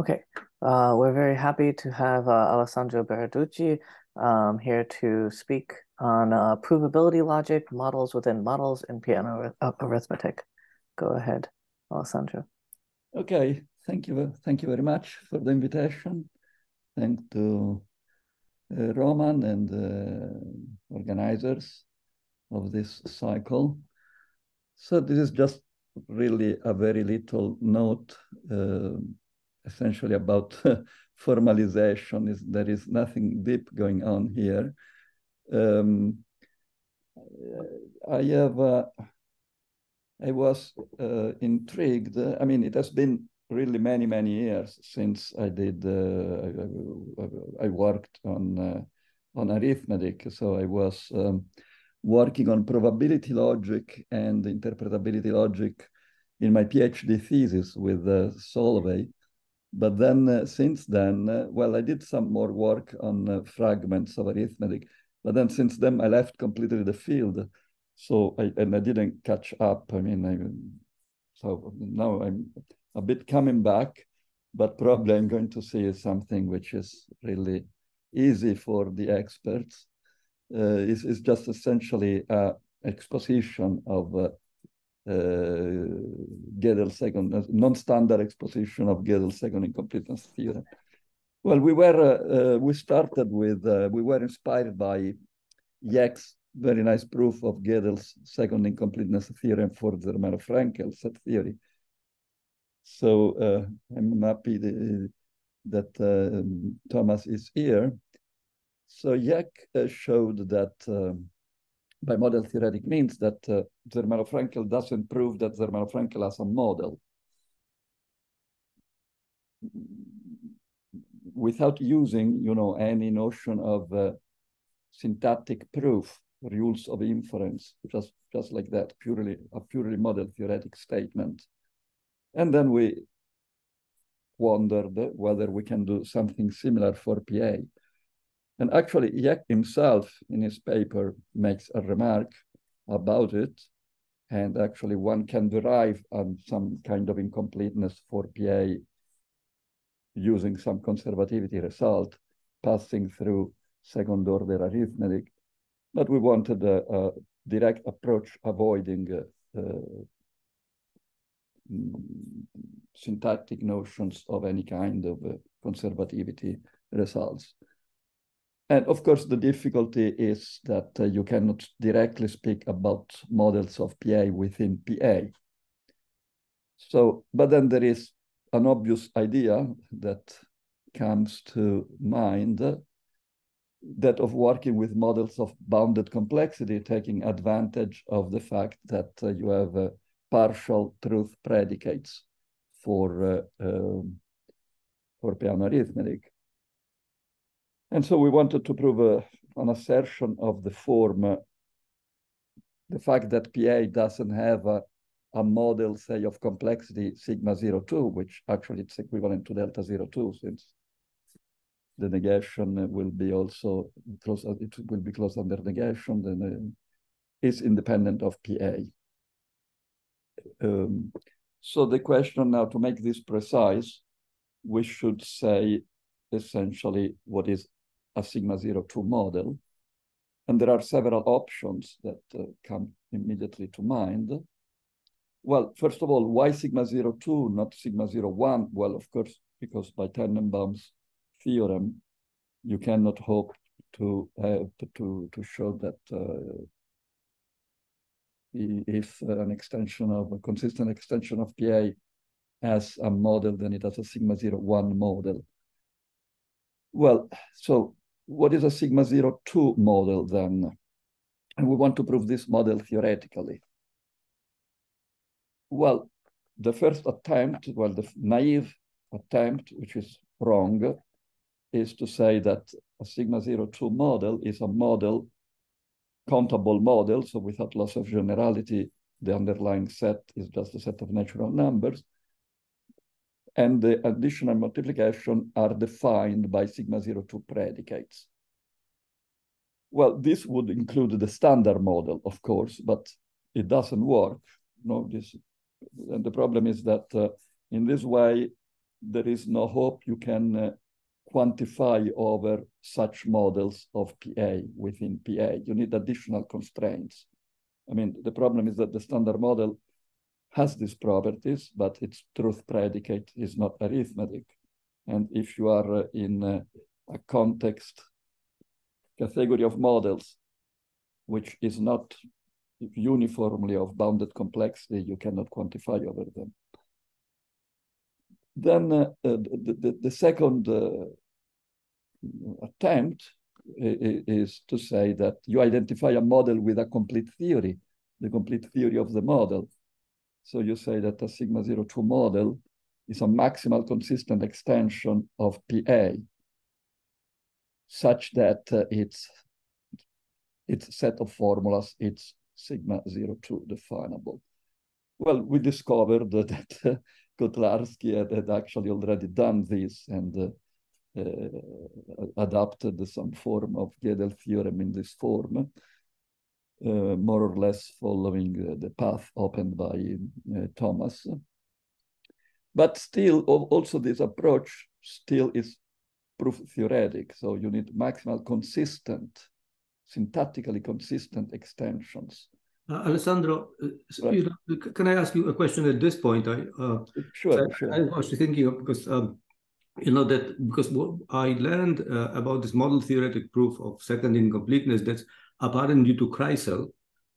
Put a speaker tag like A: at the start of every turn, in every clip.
A: Okay, uh, we're very happy to have uh, Alessandro Berarducci um, here to speak on uh, provability logic, models within models, in Peano arithmetic. Go ahead, Alessandro.
B: Okay, thank you, thank you very much for the invitation. Thank to uh, Roman and the organizers of this cycle. So this is just really a very little note, uh, essentially about formalization. Is There is nothing deep going on here. Um, I have, uh, I was uh, intrigued. I mean, it has been really many, many years since I did, uh, I, I, worked on, uh, on arithmetic. So I was um, working on provability logic and interpretability logic in my PhD thesis with uh, Solovay. But then uh, since then, uh, well, I did some more work on uh, fragments of arithmetic. But then since then, I left completely the field. So I, and I didn't catch up. I mean, I, so now I'm a bit coming back, but probably I'm going to see something which is really easy for the experts. Uh, is is just essentially an exposition of uh, Gödel's second, uh, non-standard exposition of Gödel's second incompleteness theorem. Well, we were uh, uh, we started with we were inspired by Jech's very nice proof of Gödel's second incompleteness theorem for Zermelo Fraenkel set theory. So uh, I'm happy the, that Thomas is here. So Jech showed that um, by model theoretic means that uh, Zermelo-Fraenkel doesn't prove that Zermelo-Fraenkel has a model. Without using, you know, any notion of uh, syntactic proof, rules of inference, just, just like that, purely a purely model theoretic statement. And then we wondered whether we can do something similar for PA. And actually, Jech himself in his paper makes a remark about it. And actually, one can derive on some kind of incompleteness for PA using some conservativity result passing through second order arithmetic. But we wanted a, a direct approach avoiding uh, uh, syntactic notions of any kind of uh, conservativity results. And of course, the difficulty is that uh, you cannot directly speak about models of PA within PA. So, but then there is an obvious idea that comes to mind that of working with models of bounded complexity, taking advantage of the fact that uh, you have uh, partial truth predicates for uh, um, for Peano arithmetic. And so we wanted to prove a, an assertion of the form, uh, the fact that PA doesn't have a, a model, say, of complexity sigma 02, which actually it's equivalent to delta 02, since the negation will be also close, it will be close under negation, then uh, is independent of PA. Um, so the question now, to make this precise, we should say essentially what is a sigma 02 model. And there are several options that uh, come immediately to mind. Well, first of all, why sigma 02, not sigma 01? Well, of course, because by Tenenbaum's theorem, you cannot hope to have to, to show that uh, if an extension of a consistent extension of PA has a model, then it has a sigma 01 model. Well, so what is a sigma 02 model then? And we want to prove this model theoretically. Well, the first attempt, well, the naive attempt, which is wrong, is to say that a sigma 02 model is a model, countable model, so without loss of generality, the underlying set is just a set of natural numbers and the addition and multiplication are defined by sigma 02 predicates. Well, this would include the standard model, of course, but it doesn't work. No, this, and the problem is that uh, in this way, there is no hope you can uh, quantify over such models of PA within PA. You need additional constraints. I mean, the problem is that the standard model has these properties, but its truth predicate is not arithmetic. And if you are uh, in uh, a context category of models, which is not uniformly of bounded complexity, you cannot quantify over them. Then uh, the, the, the, second uh, attempt is to say that you identify a model with a complete theory, the complete theory of the model. So you say that the sigma 02 model is a maximal consistent extension of PA such that uh, its its set of formulas, it's sigma 02 definable. Well, we discovered that uh, Kotlarski had, had, actually already done this and uh, uh, adapted some form of Gödel theorem in this form, more or less following uh, the path opened by uh, Thomas. But still, also this approach still is proof theoretic. So you need maximal consistent, syntactically consistent extensions.
C: Uh, Alessandro, uh, right. can I ask you a question at this point? I, uh,
B: sure, I, sure.
C: I was thinking of because um, you know that because what I learned uh, about this model theoretic proof of second incompleteness that's apparent due to Kreisel.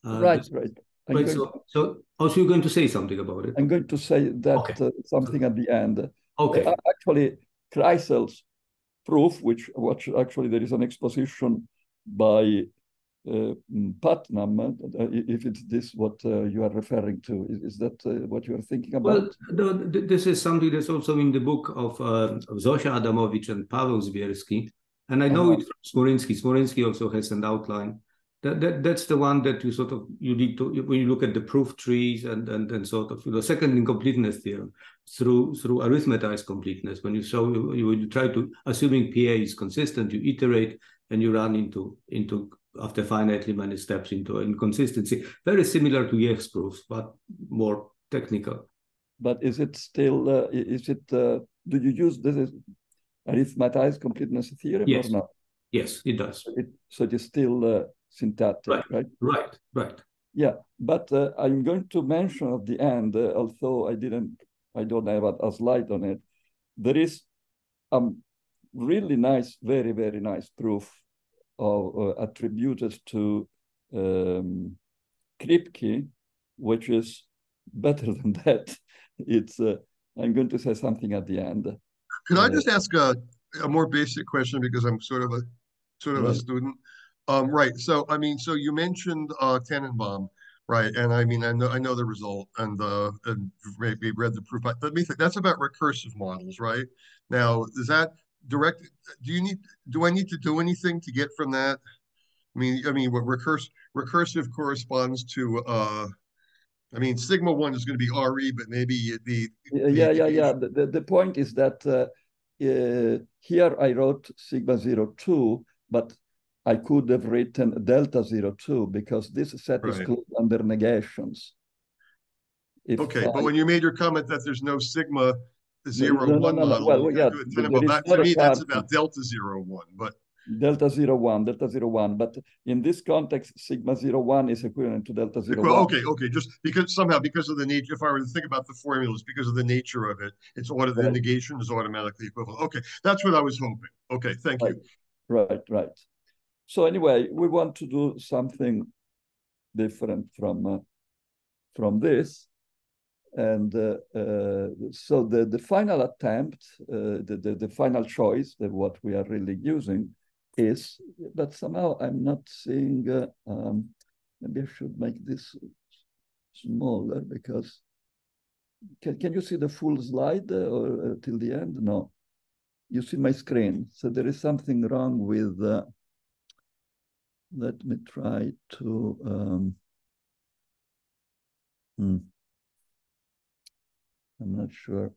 B: Uh, right, right.
C: right. So, to, so, also you're going to say something about it?
B: I'm going to say that okay. Uh, something at the end.
C: Okay.
B: actually, Kreisel's proof, which, which actually there is an exposition by uh, Putnam, uh, if it's this what uh, you are referring to. Is, is that uh, what you are thinking about?
C: Well, this is something that's also in the book of, uh, of Zosia Adamowicz and Paweł Zbierski. And I know -huh. it from Smorynski. Smorynski also has an outline that, that that's the one that you sort of you need to when you look at the proof trees and and, and sort of you know second incompleteness theorem through through arithmetized completeness when you so you, you, you try to assuming PA is consistent you iterate and you run into into after finitely many steps into inconsistency very similar to Jech's proofs but more technical.
B: But is it still uh, is it uh, do you use this arithmetized completeness theorem
C: yes.
B: or not?
C: Yes, it does.
B: So it, so it is still uh, syntactic, right?
C: Right, right. right.
B: Yeah, but uh, I'm going to mention at the end, uh, although I didn't, I don't have a, a, slide on it, there is a really nice, very, very nice proof of, uh, attributed to um, Kripke, which is better than that. It's, uh, I'm going to say something at the end.
D: Could I uh, just ask a, a more basic question because I'm sort of a sort of right. a student? Um, right. So, I mean, so you mentioned uh, Tenenbaum, right? And I mean, I know I know the result, and uh, and maybe read the proof. But let me think. That's about recursive models, right? Now, is that direct? Do you need? Do I need to do anything to get from that? I mean, I mean, what recursive recursive corresponds to. uh I mean, sigma one is going to be RE, but maybe the
B: yeah, yeah, yeah. The, the, the point is that uh, uh, here I wrote sigma zero two, but I could have written delta zero two because this set right. is closed under negations.
D: If okay, I, but when you made your comment that there's no sigma zero no, no, one no, model, well, yeah, that, to me that's about delta zero one, but
B: delta zero one, delta zero one. But in this context, sigma zero one is equivalent to delta zero well,
D: one. Okay, okay. Just because somehow because of the nature, if I were to think about the formulas, because of the nature of it, it's auto the negation is automatically equivalent. Okay, that's what I was hoping. Okay, thank
B: right.
D: you.
B: Right, right. So anyway, we want to do something different from uh, from this. And uh, uh, so the, the final attempt, uh, the, the, the, final choice, that what we are really using is, but somehow I'm not seeing, uh, um, maybe I should make this smaller because, can, can you see the full slide uh, or till the end? No, you see my screen. So there is something wrong with let me try to um, hmm. I'm not sure.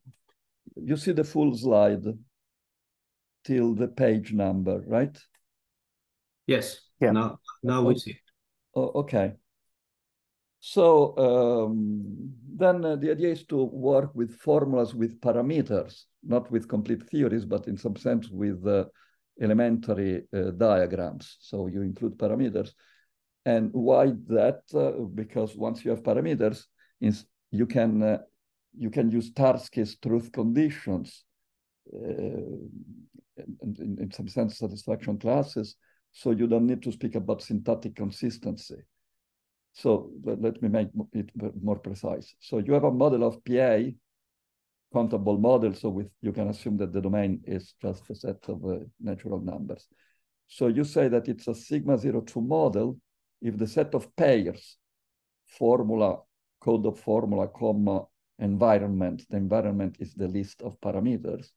B: You see the full slide till the page number, right?
C: Yes. Yeah. Now, now we see.
B: Oh, okay. So um, then uh, the idea is to work with formulas with parameters, not with complete theories, but in some sense with uh, elementary uh, diagrams. So you include parameters. And why that? Uh, because once you have parameters, you can uh, you can use Tarski's truth conditions uh, in, in some sense satisfaction classes. So you don't need to speak about syntactic consistency. So let me make it more precise. So you have a model of PA, countable model. So with you can assume that the domain is just a set of uh, natural numbers. So you say that it's a sigma zero two model if the set of pairs, formula, code of formula, comma, environment, the environment is the list of parameters,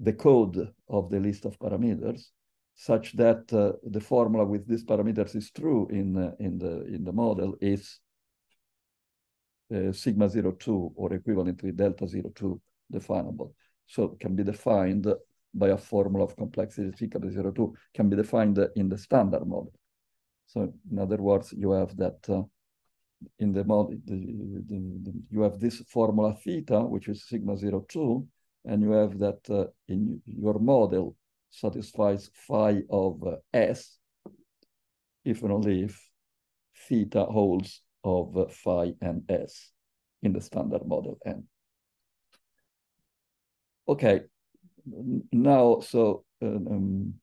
B: the code of the list of parameters, such that uh, the formula with these parameters is true in, uh, in, the, in the model is sigma 02 or equivalently delta 02 definable. So can be defined by a formula of complexity sigma 02 can be defined in the standard model. So in other words, you have that uh, in the model, you have this formula theta, which is sigma 02, and you have that uh, in your model satisfies phi of uh, S if and only if theta holds of phi and S in the standard model N. Okay, now, so um,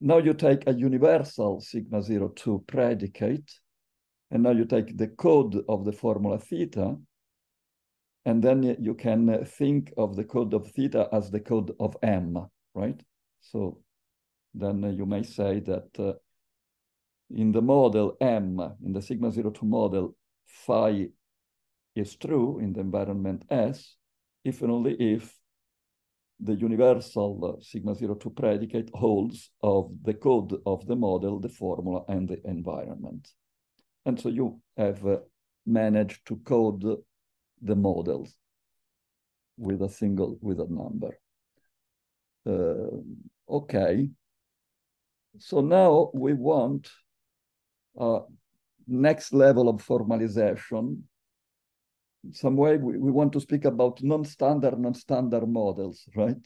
B: now you take a universal sigma 02 predicate, and now you take the code of the formula theta, and then you can think of the code of theta as the code of M, right? So then you may say that uh, in the model M, in the sigma 02 model, phi is true in the environment S, if and only if the universal sigma 02 predicate holds of the code of the model, the formula, and the environment. And so you have uh, managed to code the models with a single, with a number. Uh, okay. So now we want a next level of formalization. Some way we, we want to speak about non-standard, non-standard models, right?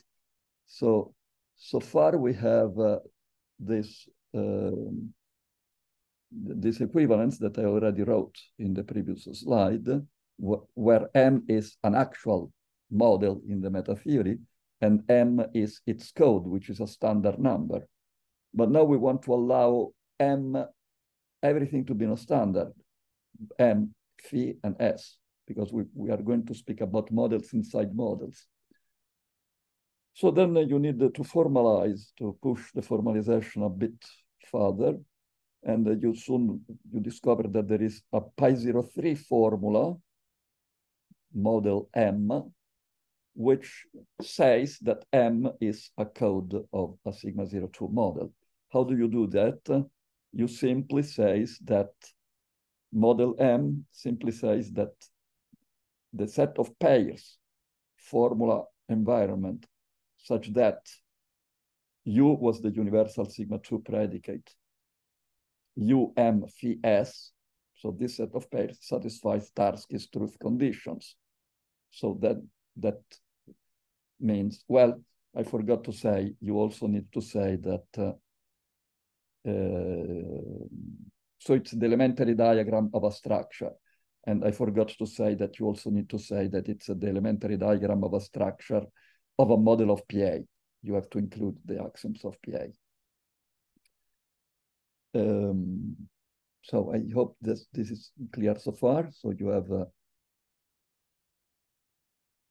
B: So, so far we have uh, this uh, this equivalence that I already wrote in the previous slide, wh where M is an actual model in the meta theory, and M is its code, which is a standard number. But now we want to allow M, everything to be a standard, M, phi, and S, because we, we are going to speak about models inside models. So then you need to formalize, to push the formalization a bit further. And you soon you discover that there is a pi zero three formula, model M, which says that M is a code of a sigma 02 model. How do you do that? You simply says that model M simply says that the set of pairs, formula environment, such that U was the universal sigma 2 predicate. U M phi S, so this set of pairs satisfies Tarski's truth conditions. So that that means, well, I forgot to say, you also need to say that, uh, so it's the elementary diagram of a structure. And I forgot to say that you also need to say that it's the elementary diagram of a structure of a model of PA. You have to include the axioms of PA. Um, so I hope this, this is clear so far. So you have uh,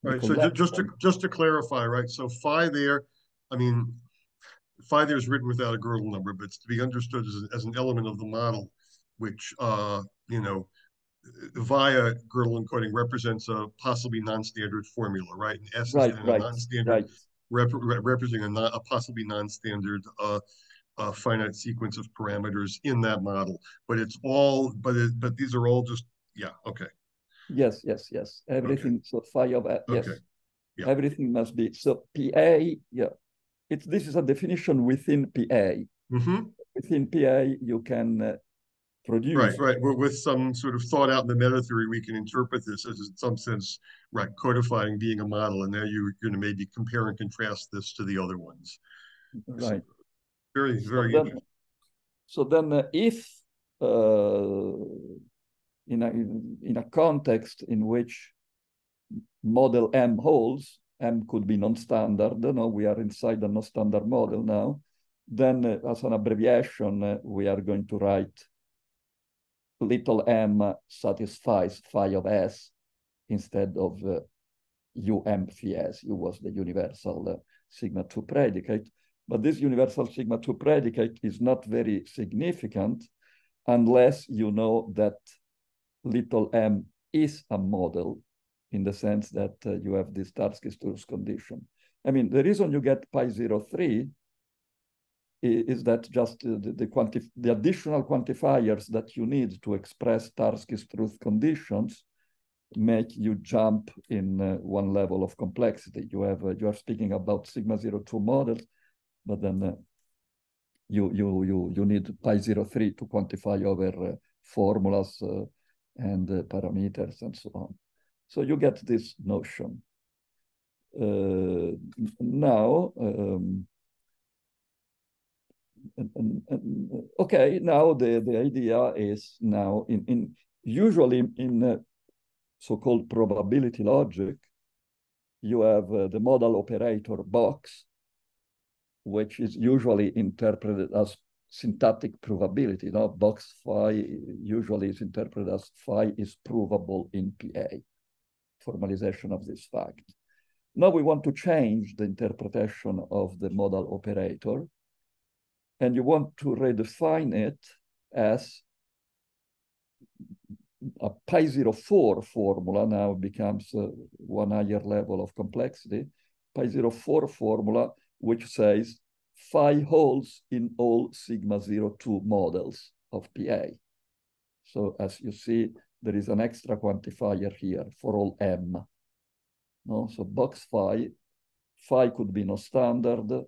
D: Right, so just to, just to clarify, right, so phi there, I mean, phi there is written without a Gödel number, but it's to be understood as, as an element of the model, which, uh, you know, via Gödel encoding represents a possibly non-standard formula, right? And S
B: Right,
D: is
B: right,
D: a non-standard,
B: right.
D: rep- re- representing a, non- a possibly non-standard, uh, uh, finite sequence of parameters in that model. But it's all, but it, but these are all just, yeah, okay.
B: Yes, yes, yes. Everything, so phi of, uh, yes.
D: Okay. Yeah.
B: Everything must be, so PA, yeah. It's, this is a definition within PA.
D: Mm-hmm.
B: Within PA, you can uh, produce.
D: Right, right. Well, with some sort of thought out in the meta theory, we can interpret this as in some sense, right, codifying being a model, and now you're going to maybe compare and contrast this to the other ones.
B: Right.
D: Very,
B: So
D: very
B: then,
D: interesting.
B: so then uh, if uh, in, a, in a context in which model M holds, M could be non-standard, no, we are inside a non-standard model now, then uh, as an abbreviation, uh, we are going to write little m satisfies phi of s instead of uh, um phi s. U was the universal uh, sigma 2 predicate. But this universal sigma 2 predicate is not very significant unless you know that little m is a model in the sense that uh, you have this Tarski's truth condition. I mean, the reason you get pi 03 is that just the, the, the additional quantifiers that you need to express Tarski's truth conditions make you jump in uh, one level of complexity. You have uh, you are speaking about sigma 02 models, but then uh, you you you you need pi 03 to quantify over uh, formulas uh, and parameters and so on. So you get this notion. now. Um, okay, now the, the idea is now in, in usually in uh, so-called provability logic, you have uh, the modal operator box, which is usually interpreted as syntactic provability. Now, box phi usually is interpreted as phi is provable in PA, formalization of this fact. Now we want to change the interpretation of the modal operator and you want to redefine it as a pi 04 formula now becomes uh, one higher level of complexity, pi 04 formula, which says phi holds in all sigma 02 models of PA. So as you see, there is an extra quantifier here for all M. No? So box phi, phi could be no standard,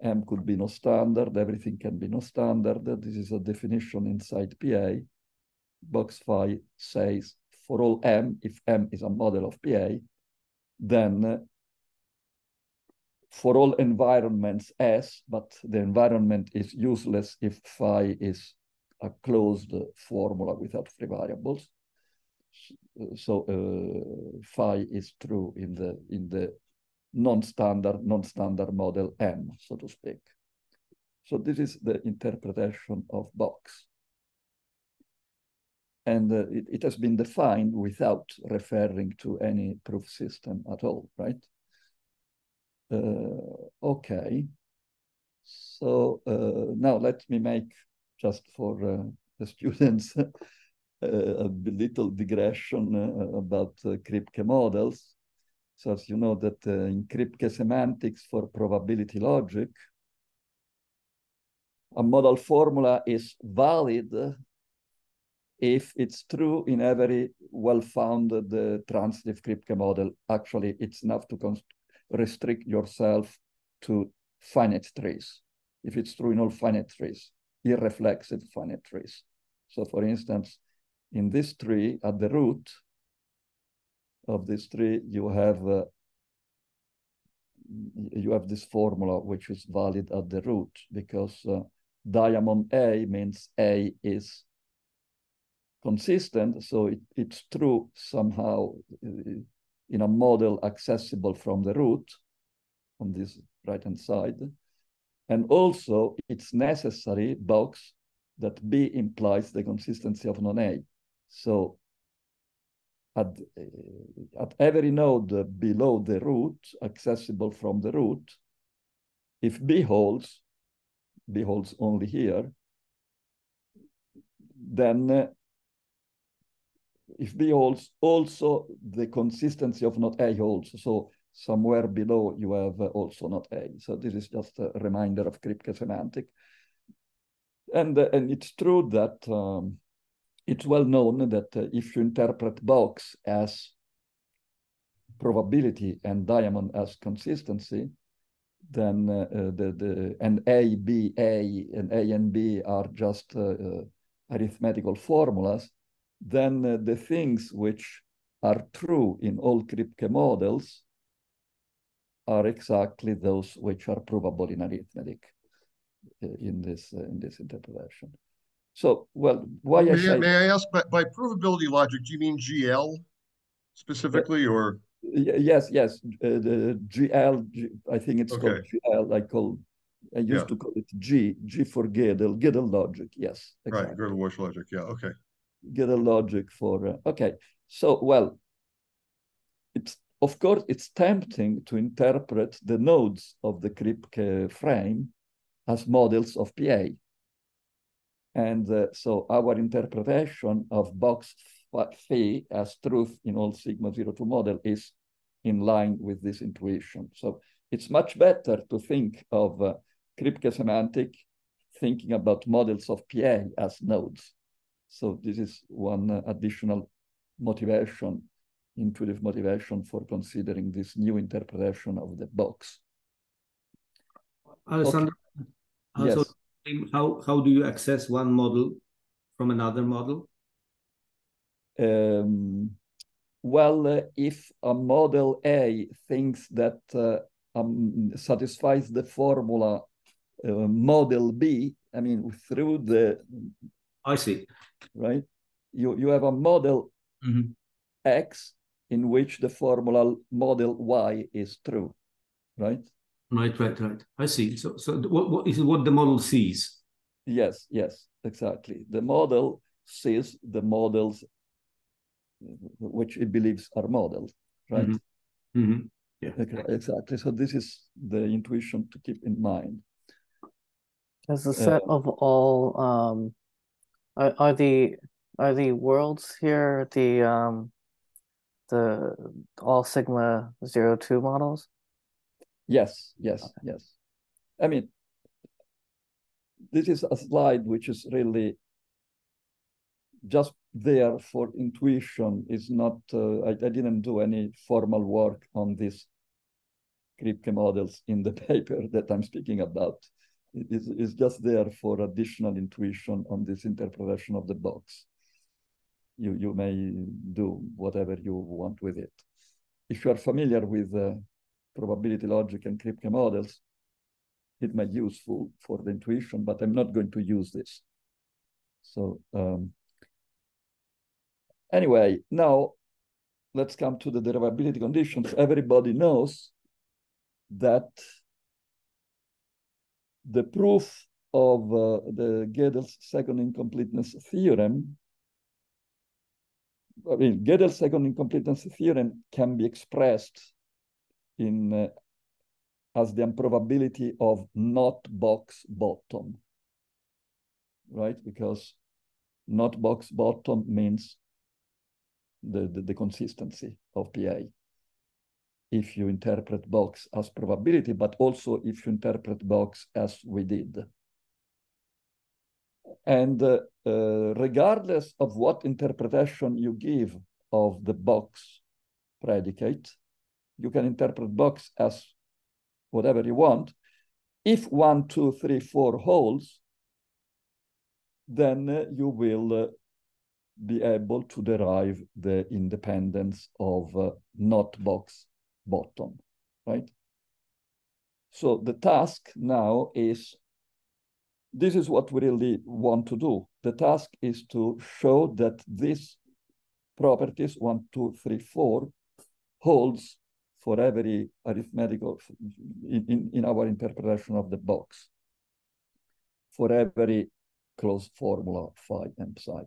B: M could be no standard, everything can be no standard. This is a definition inside PA. Box phi says for all M, if M is a model of PA, then uh, for all environments S, but the environment is useless if phi is a closed formula without free variables. So uh, phi is true in the in the non-standard, non-standard model M, so to speak. So this is the interpretation of box. And uh, it, it has been defined without referring to any proof system at all, right? Uh, okay. So uh, now let me make, just for uh, the students, uh, a little digression uh, about Kripke models. So as you know that uh, in Kripke semantics for provability logic, a modal formula is valid if it's true in every well-founded uh, transitive Kripke model. Actually, it's enough to restrict yourself to finite trees. If it's true in all finite trees, irreflexive finite trees. So for instance, in this tree at the root, of this tree, you have uh, you have this formula which is valid at the root because uh, diamond A means A is consistent, so it, it's true somehow uh, in a model accessible from the root on this right-hand side. And also it's necessary box that B implies the consistency of non-A. So at, uh, at every node below the root, accessible from the root, if B holds, B holds only here, then uh, if B holds, also the consistency of not A holds. So somewhere below you have also not A. So this is just a reminder of Kripke semantic. And, uh, and it's true that um, it's well known that uh, if you interpret box as provability and diamond as consistency, then uh, uh, the, the and A, B, A, and A and B are just uh, uh arithmetical formulas, then the things which are true in all Kripke models are exactly those which are provable in arithmetic uh, in this uh, in this interpretation. So, well, why
D: may
B: I say
D: may I ask by, by provability logic, do you mean GL specifically or?
B: Yes, yes, uh, the GL, G, I think it's called GL. I call I used
D: Yeah.
B: to call it G, G for Gödel, Gödel logic. Yes,
D: Right,
B: exactly.
D: go to Walsh logic. Yeah, okay.
B: Gödel logic for uh, okay. So well, it's of course it's tempting to interpret the nodes of the Kripke frame as models of PA. And uh, so our interpretation of box phi as truth in all sigma 02 model is in line with this intuition. So it's much better to think of uh, Kripke semantic thinking about models of PA as nodes. So this is one uh, additional motivation, intuitive motivation for considering this new interpretation of the box.
C: Alessandro, uh, so
B: Yes.
C: how, how do you access one model from another model?
B: Um, well, uh, if a model A thinks that uh, um, satisfies the formula uh, model B, I mean, through the,
C: I see.
B: right, you, you have a model
C: Mhm.
B: X in which the formula model Y is true, right?
C: Right, right, right. I see. So, so th- what, what is what the model sees?
B: Yes, yes, exactly. The model sees the models which it believes are models, right?
C: Mhm. Mhm. Yeah.
B: Okay, Exactly. So this is the intuition to keep in mind.
A: As a set of all um are, are the are the worlds here the um the all sigma zero two models?
B: Yes, yes, yes. I mean, this is a slide which is really just there for intuition. Is not. Uh, I, I didn't do any formal work on these Kripke models in the paper that I'm speaking about. It is it's just there for additional intuition on this interpretation of the box. You you may do whatever you want with it. If you are familiar with uh, provability logic and Kripke models, it may be useful for the intuition, but I'm not going to use this. So um, anyway, now let's come to the derivability conditions. Everybody knows that the proof of uh, the Gödel's second incompleteness theorem, I mean, Gödel's second incompleteness theorem can be expressed in uh, as the improbability of not box bottom, right? Because not box bottom means the, the, the consistency of PA. If you interpret box as provability, but also if you interpret box as we did. And uh, uh, regardless of what interpretation you give of the box predicate, you can interpret box as whatever you want. If one, two, three, four holds, then uh, you will uh, be able to derive the independence of uh, not box bottom, right? So the task now is, this is what we really want to do. The task is to show that these properties, one, two, three, four, holds for every arithmetical in, in, in our interpretation of the box for every closed formula phi and psi.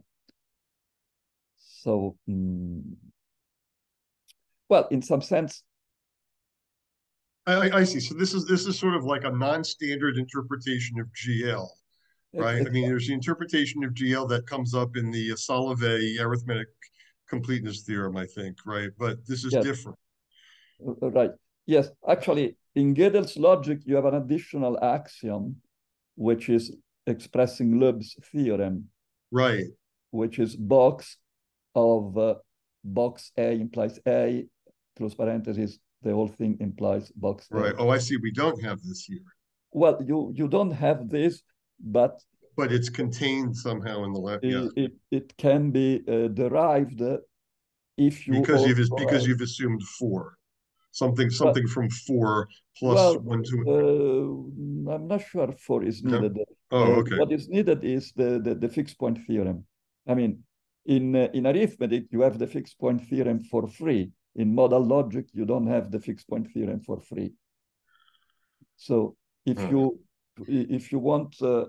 B: So, mm, well, in some sense,
D: I, I- see. So this is, this is sort of like a non-standard interpretation of GL, right? I mean, there's the interpretation of GL that comes up in the Solovay arithmetic completeness theorem, I think, right? But this is
B: Yes.
D: different.
B: Uh, Right. Yes, actually, in Gödel's logic, you have an additional axiom, which is expressing Löb's theorem,
D: Right.
B: which is box of uh, box A implies A, close parentheses, the whole thing implies box.
D: Right. Oh, I see. We don't have this here.
B: Well, you you don't have this, but
D: but it's contained somehow in the left.
B: It,
D: Yeah,
B: it, it can be uh, derived if you
D: because you've because you've assumed four, something something from four plus
B: well,
D: one two.
B: uh, I'm not sure four is
D: No?
B: needed.
D: oh,
B: Uh,
D: okay.
B: What is needed is the, the, the fixed point theorem. I mean, in, uh, in arithmetic, you have the fixed point theorem for free. In modal logic, you don't have the fixed point theorem for free. So if
D: Alright.
B: you if you want uh,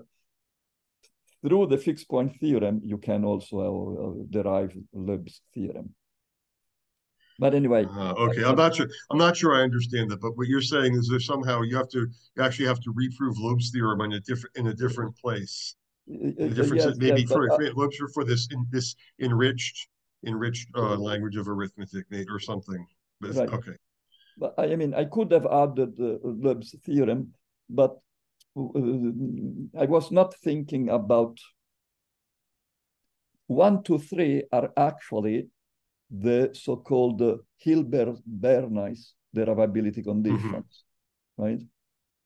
B: through the fixed point theorem, you can also uh, derive Löb's theorem. But anyway,
D: Uh, okay, I'm not sure. I'm not sure I understand that, but what you're saying is that somehow you have to you actually have to reprove Löb's theorem in a different in a different place.
B: The
D: difference
B: yes,
D: maybe
B: yes,
D: for,
B: uh,
D: Löb's for this in this enriched enriched uh, language of arithmetic or something. But
B: Right.
D: okay.
B: But I mean, I could have added uh, Löb's theorem, but uh, I was not thinking about one, two, three are actually the so-called uh, Hilbert-Bernays derivability conditions, right?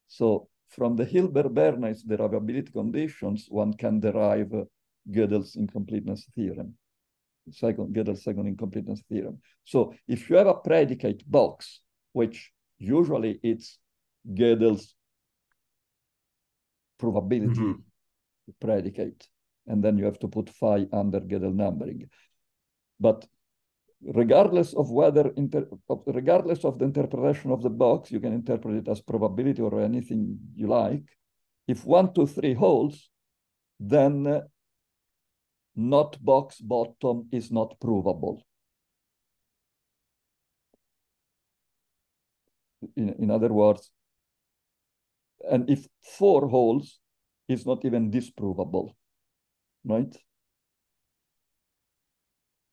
B: So from the Hilbert-Bernays derivability conditions, one can derive uh, Gödel's incompleteness theorem, second Gödel's second incompleteness theorem. So if you have a predicate box, which usually it's Gödel's provability
D: Mhm.
B: predicate, and then you have to put phi under Gödel numbering. But regardless of whether, inter regardless of the interpretation of the box, you can interpret it as provability or anything you like. If one, two, three holds, then uh, not box bottom is not provable. In, in other words, and if four holds, is not even disprovable, right?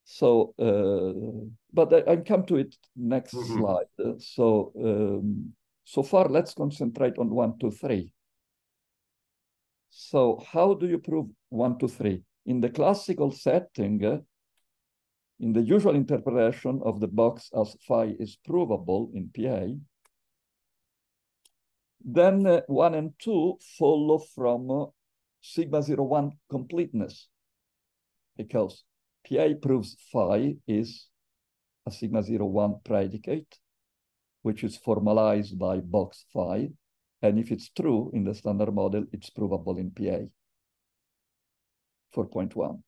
B: So, uh, but I, I come to it next
D: Mhm.
B: slide. Uh, So, um, so far, let's concentrate on one, two, three. So how do you prove one, two, three? In the classical setting, in the usual interpretation of the box as phi is provable in PA, then uh, one and two follow from uh, sigma zero one completeness because PA proves phi is a sigma zero one predicate, which is formalized by box phi. And if it's true in the standard model, it's provable in PA for point one.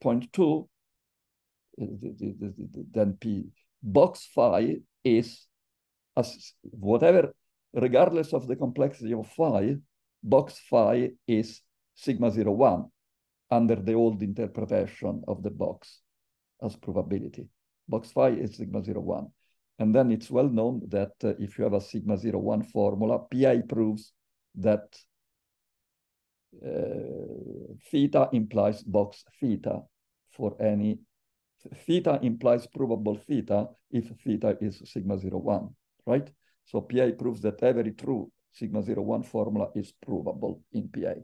B: Point two, the- the- the- the- then P box phi is as whatever, regardless of the complexity of phi, box phi is sigma zero one under the old interpretation of the box as provability. Box phi is sigma zero one. And then it's well known that uh, if you have a sigma zero one formula, PA proves that theta implies box theta for any theta implies provable theta if theta is sigma zero one, right? So PA proves that every true sigma zero one formula is provable in PA.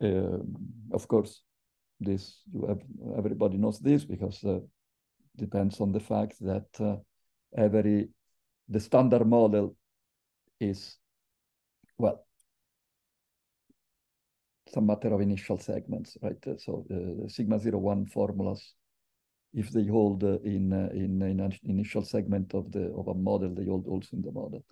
B: Um, of course, this you have everybody knows this because uh, depends on the fact that uh, every the standard model is well some matter of initial segments, right? Uh, So uh, sigma zero one formulas, if they hold uh, in uh, in an initial segment of the of a model, they hold also in the model.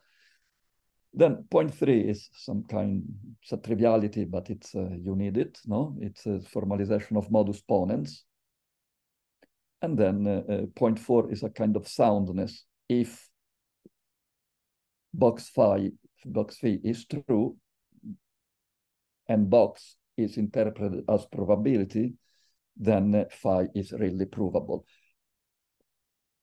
B: Then point three is some kind, it's a triviality, but it's uh, you need it, no? It's a formalization of modus ponens. And then uh, point four is a kind of soundness. If box phi, box phi is true, and box is interpreted as provability, then phi is really provable.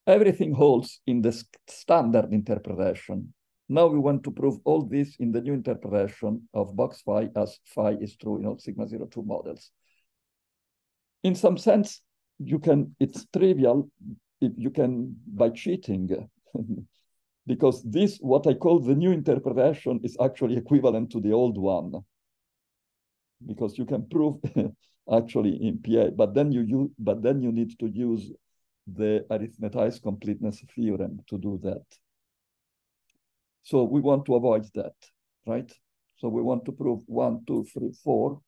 B: Everything holds in the standard interpretation. Now we want to prove all this in the new interpretation of box phi as phi is true in all sigma zero two models. In some sense, you can, it's trivial if you can by cheating because this, what I call the new interpretation is actually equivalent to the old one because you can prove actually in PA, but then you use, but then you need to use the arithmetized completeness theorem to do that. So we want to avoid that, right? So we want to prove one, two, three, four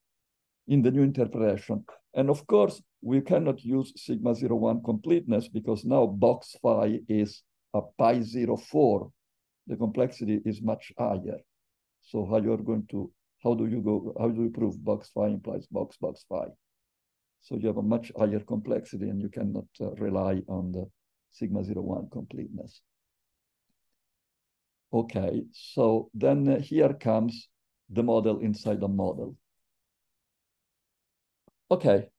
B: in the new interpretation. And of course, we cannot use sigma zero one completeness because now box phi is a pi zero four. The complexity is much higher. So how you're going to, how do you go, how do you prove box phi implies box box phi? So you have a much higher complexity and you cannot uh, rely on the sigma zero one completeness. Okay, so then uh, here comes the model inside the model. Okay,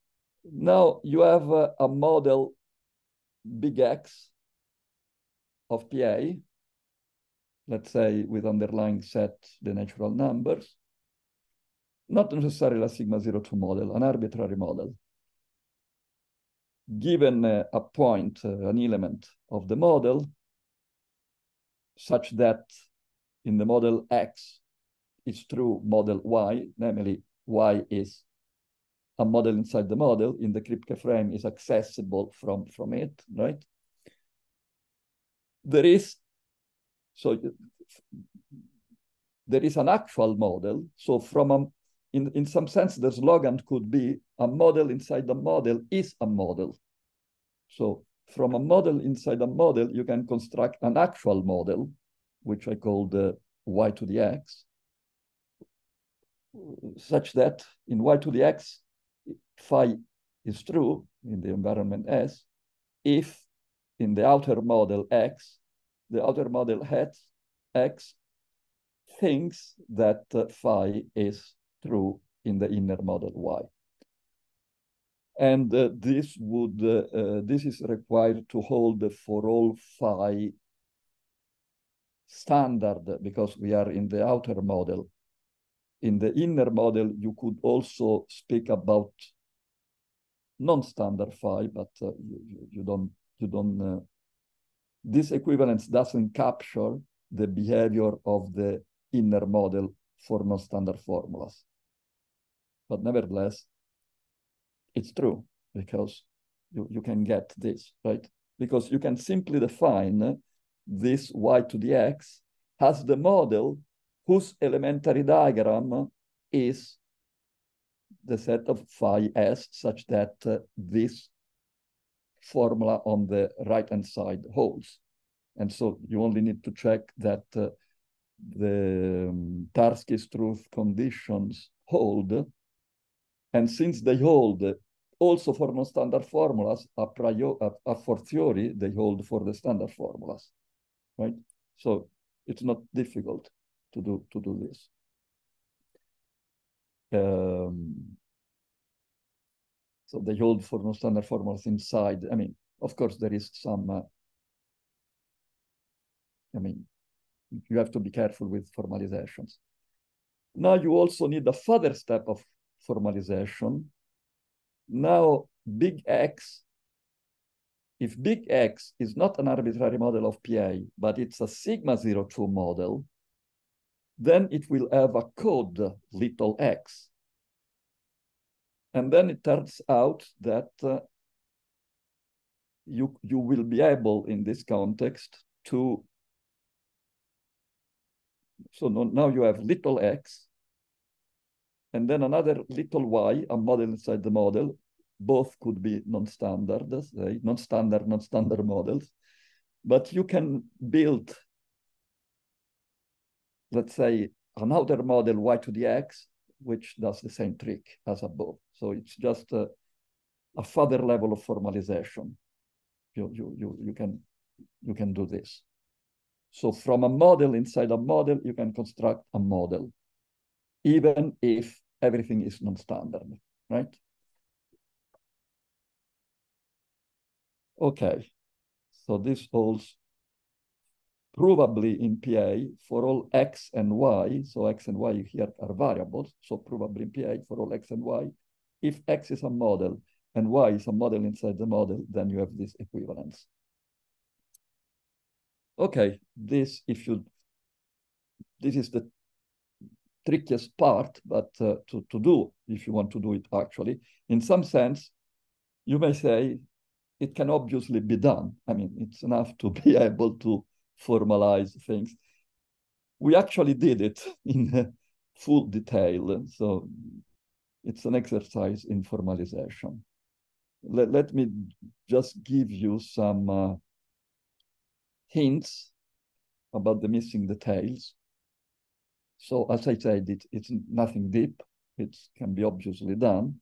B: now you have uh, a model big X of PA, let's say with underlying set the natural numbers, not necessarily a sigma zero two model, an arbitrary model. Given uh, a point, uh, an element of the model, such that in the model X is true model Y, namely Y is a model inside the model in the Kripke frame is accessible from, from it, right? There is, so there is an actual model. So from a, in, in some sense, the slogan could be a model inside the model is a model. So from a model inside a model, you can construct an actual model, which I call the y to the x, such that in y to the x, phi is true in the environment S, if in the outer model X, the outer model hat X thinks that uh, phi is true in the inner model Y. And uh, this would uh, uh this is required to hold for all phi standard because we are in the outer model. In the inner model, you could also speak about non-standard phi, but uh, you, you, don't you don't uh, this equivalence doesn't capture the behavior of the inner model for non-standard formulas. But nevertheless, it's true because you, you can get this, right? Because you can simply define this y to the x as the model whose elementary diagram is the set of phi s such that uh, this formula on the right-hand side holds. And so you only need to check that uh, the um, Tarski's truth conditions hold. And since they hold, also for non-standard formulas, a, priori, a, a fortiori, they hold for the standard formulas, right? So it's not difficult to do to do this. Um, so they hold for non-standard formulas inside. I mean, of course, there is some. Uh, I mean, you have to be careful with formalizations. Now you also need a further step of formalization. Now, big X, if big X is not an arbitrary model of PA, but it's a sigma zero two model, then it will have a code little x. And then it turns out that uh, you, you will be able in this context to, so now you have little x, and then another little y, a model inside the model, both could be non-standard, eh, non-standard, non-standard models, but you can build let's say, another model y to the x, which does the same trick as above. So it's just a, a further level of formalization. You, you, you, you, can, you can do this. So from a model inside a model, you can construct a model, even if everything is non-standard, right? Okay, so this holds probably in PA for all x and y, so x and y here are variables, so probably in PA for all x and y, if x is a model and y is a model inside the model, then you have this equivalence. Okay, this if you, this is the trickiest part, but uh, to, to do, if you want to do it actually, in some sense, you may say it can obviously be done. I mean, it's enough to be able to formalize things. We actually did it in full detail. So it's an exercise in formalization. Let, let me just give you some uh, hints about the missing details. So as I said, it, it's nothing deep. It can be obviously done.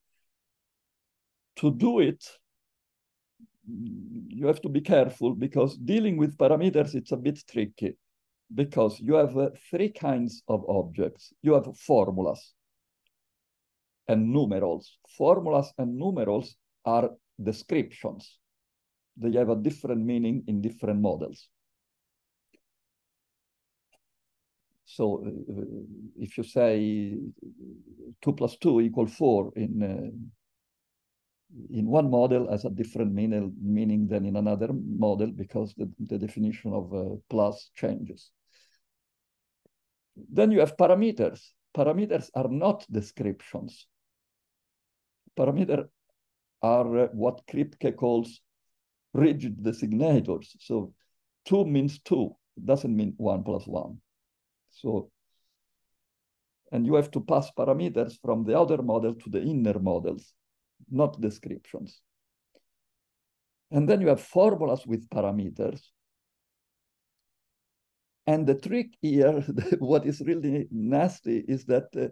B: To do it, you have to be careful because dealing with parameters, it's a bit tricky because you have uh, three kinds of objects. You have formulas and numerals. Formulas and numerals are descriptions. They have a different meaning in different models. So uh, if you say 2 plus 2 equal 4 in, uh, in one model has a different meaning, meaning than in another model because the, the definition of uh, plus changes. Then you have parameters. Parameters are not descriptions. Parameter are uh, what Kripke calls rigid designators. So two means two, it doesn't mean one plus one. So, and you have to pass parameters from the outer model to the inner models, not descriptions. And then you have formulas with parameters. And the trick here, what is really nasty, is that uh,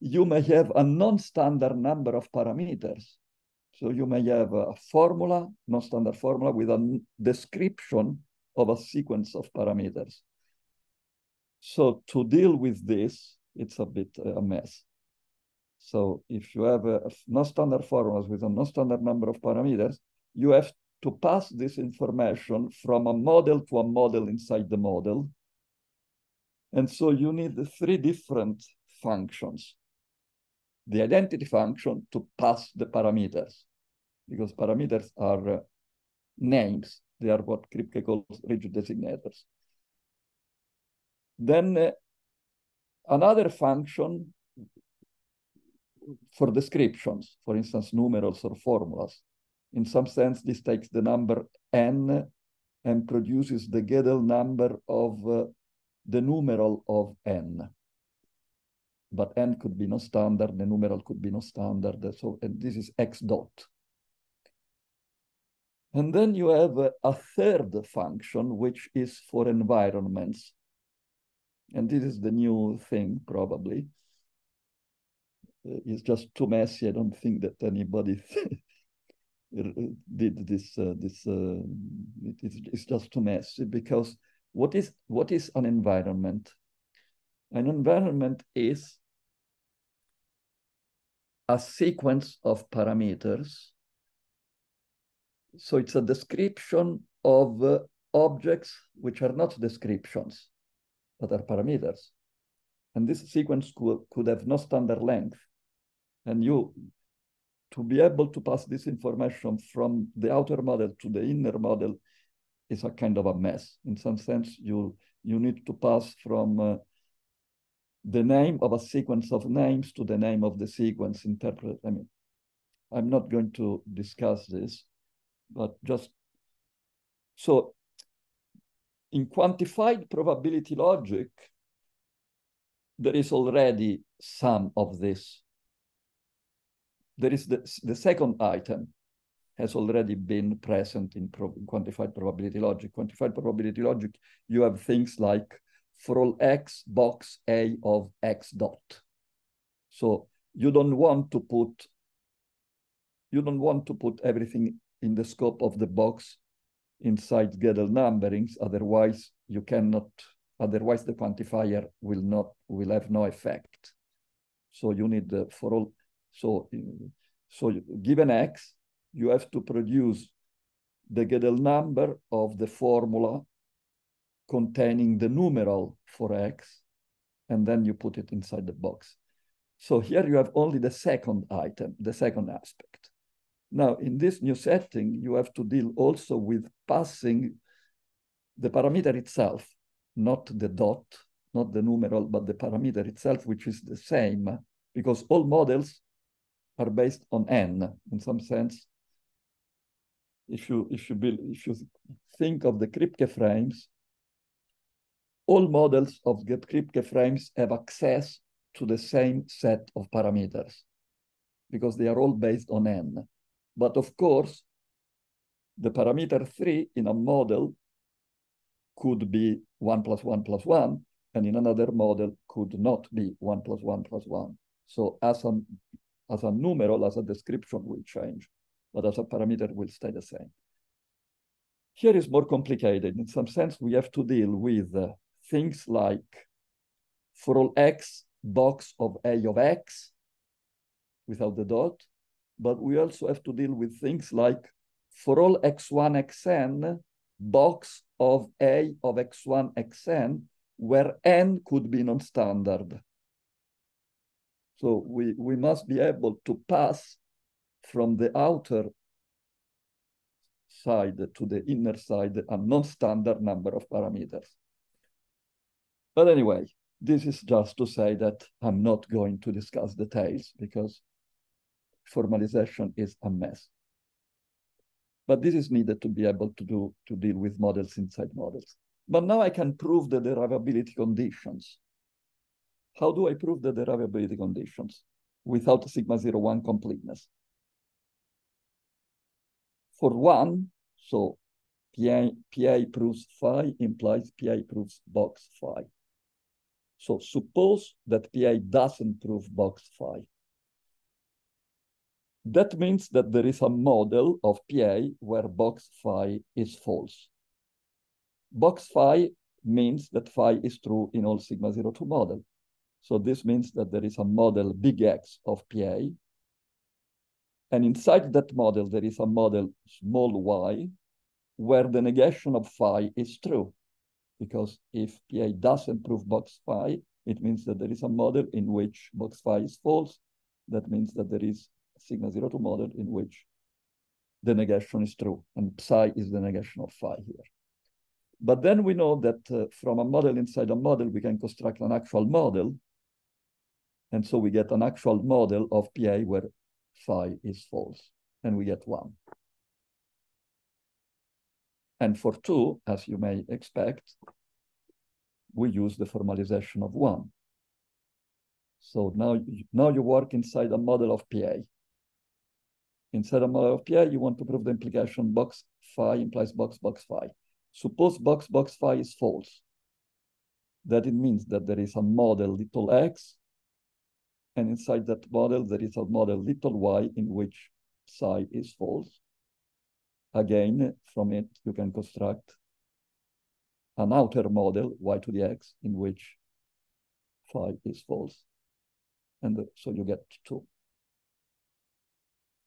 B: you may have a non-standard number of parameters. So you may have a formula, non-standard formula, with a description of a sequence of parameters. So to deal with this, it's a bit uh, a mess. So if you have a, non-standard formulas with a non-standard number of parameters, you have to pass this information from a model to a model inside the model. And so you need three different functions. The identity function to pass the parameters, because parameters are uh, names. They are what Kripke calls rigid designators. Then uh, another function for descriptions, for instance, numerals or formulas. In some sense, this takes the number n and produces the Gödel number of uh, the numeral of n. But n could be no standard, the numeral could be no standard. So and this is x dot. And then you have a, a third function, which is for environments and this is the new thing probably. Uh, it's just too messy. I don't think that anybody did this. Uh, this uh, it, it's just too messy because what is what is an environment? An environment is a sequence of parameters. So it's a description of uh, objects which are not descriptions are parameters. And this sequence could, could have no standard length. And you, to be able to pass this information from the outer model to the inner model is a kind of a mess. In some sense, you, you need to pass from uh, the name of a sequence of names to the name of the sequence interpret. I mean, I'm not going to discuss this, but just so in quantified provability logic, there is already some of this. There is the, the second item has already been present in, pro quantified provability logic. Quantified provability logic, you have things like for all x, box A of x dot. So you don't want to put you don't want to put everything in the scope of the box inside Gödel numberings. Otherwise, you cannot. Otherwise, the quantifier will not will have no effect. So you need the for all. So so given x, you have to produce the Gödel number of the formula containing the numeral for x, and then you put it inside the box. So here you have only the second item, the second aspect. Now, in this new setting, you have to deal also with passing the parameter itself, not the dot, not the numeral, but the parameter itself, which is the same, because all models are based on n in some sense. If you if you build if you think of the Kripke frames, all models of the Kripke frames have access to the same set of parameters because they are all based on n. But of course, the parameter three in a model could be one plus one plus one, and in another model could not be one plus one plus one. So as a, as a numeral, as a description will change, but as a parameter will stay the same. Here is more complicated. In some sense, we have to deal with uh, things like for all x, box of a of x without the dot, but we also have to deal with things like for all x1, xn, box of a of x1, xn, where n could be non-standard. So we, we must be able to pass from the outer side to the inner side a non-standard number of parameters. But anyway, this is just to say that I'm not going to discuss details because formalization is a mess. But this is needed to be able to do to deal with models inside models. But now I can prove the derivability conditions. How do I prove the derivability conditions without sigma zero one completeness? For one, so pi, PA proves phi implies PA proves box phi. So suppose that PA doesn't prove box phi. That means that there is a model of PA where box phi is false. Box phi means that phi is true in all sigma 02 model. So this means that there is a model big X of PA. And inside that model, there is a model small y where the negation of phi is true. Because if PA doesn't prove box phi, it means that there is a model in which box phi is false. That means that there is sigma 0 02 model in which the negation is true, and psi is the negation of phi here. But then we know that uh, from a model inside a model, we can construct an actual model. And so we get an actual model of PA where phi is false, and we get one. And for two, as you may expect, we use the formalization of one. So now, now you work inside a model of PA. Inside a model of PA, you want to prove the implication box phi implies box box phi. Suppose box box phi is false. That it means that there is a model little x, and inside that model, there is a model little y in which psi is false. Again, from it, you can construct an outer model, y to the x, in which phi is false. And so you get two.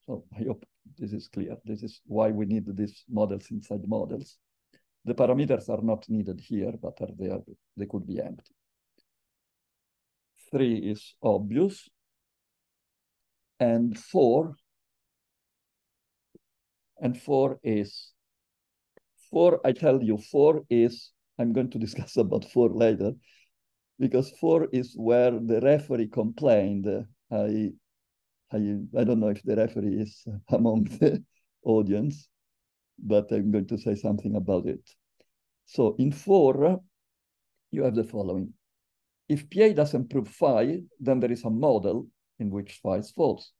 B: So I hope this is clear. This is why we need these models inside models. The parameters are not needed here, but are there. They could be empty. Three is obvious. And four, and four is, four, I tell you, four is, I'm going to discuss about four later, because four is where the referee complained. Uh, I I, I don't know if the referee is among the audience, but I'm going to say something about it. So in four, you have the following. If PA doesn't prove phi, then there is a model in which phi is false.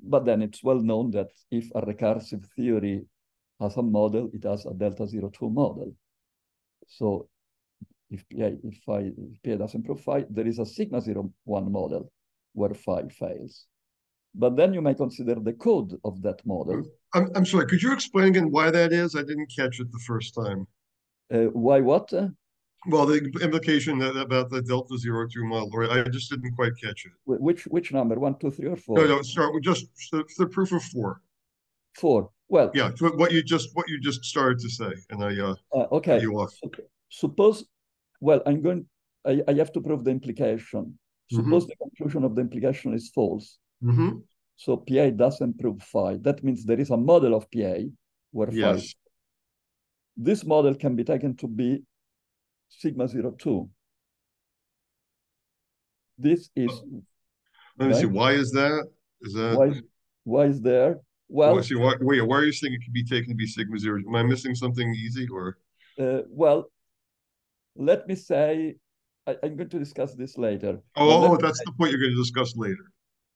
B: But then it's well known that if a recursive theory has a model, it has a delta zero two model. So if PA, if phi, if PA doesn't prove phi, there is a sigma zero one model where phi fails. But then you may consider the code of that model.
D: I'm, I'm sorry, could you explain again why that is? I didn't catch it the first time.
B: Uh, why what?
D: Well, the implication that, about the delta zero two model, right? I just didn't quite catch it.
B: Which which number? One, two, three, or four?
D: No, no. Start with just the, the proof of four.
B: Four. Well.
D: Yeah. What you just what you just started to say, and I uh.
B: uh okay. You off. Suppose. Well, I'm going. I, I have to prove the implication. Mm-hmm. Suppose mm-hmm. the conclusion of the implication is false.
D: Mm-hmm.
B: So PA doesn't prove phi. That means there is a model of PA where yes. phi. This model can be taken to be sigma zero two. This is.
D: Let me right? see. Why is that? Is that
B: why? Why is there? Well,
D: see, why, wait. Why are you saying it can be taken to be sigma zero? Am I missing something easy or?
B: Uh, well, let me say I, am going to discuss this later.
D: Oh, that's the point you're going to discuss later.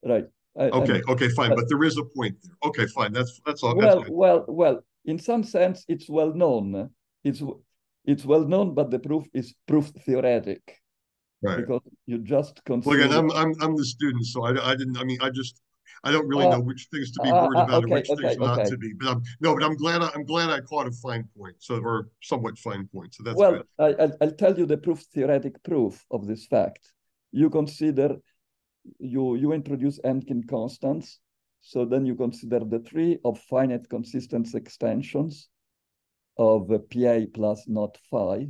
B: Right.
D: I, okay. I'm, okay. Fine. But, but, there is a point there. Okay. Fine. That's that's all.
B: Well,
D: that's
B: well, well. In some sense, it's well known. It's it's well known, but the proof is proof theoretic.
D: Right.
B: Because you just consider.
D: Well, again, I'm I'm I'm the student, so I, I didn't. I mean, I just I don't really uh, know which things to be uh, worried about okay, and which okay, things okay. not to be. But I'm no, but I'm glad I, am glad I caught a fine point, so or somewhat fine point. So that's
B: well. Good. I, I'll tell you the proof theoretic proof of this fact. You consider you you introduce Henkin constants, so then you consider the tree of finite consistence extensions of PA plus not phi,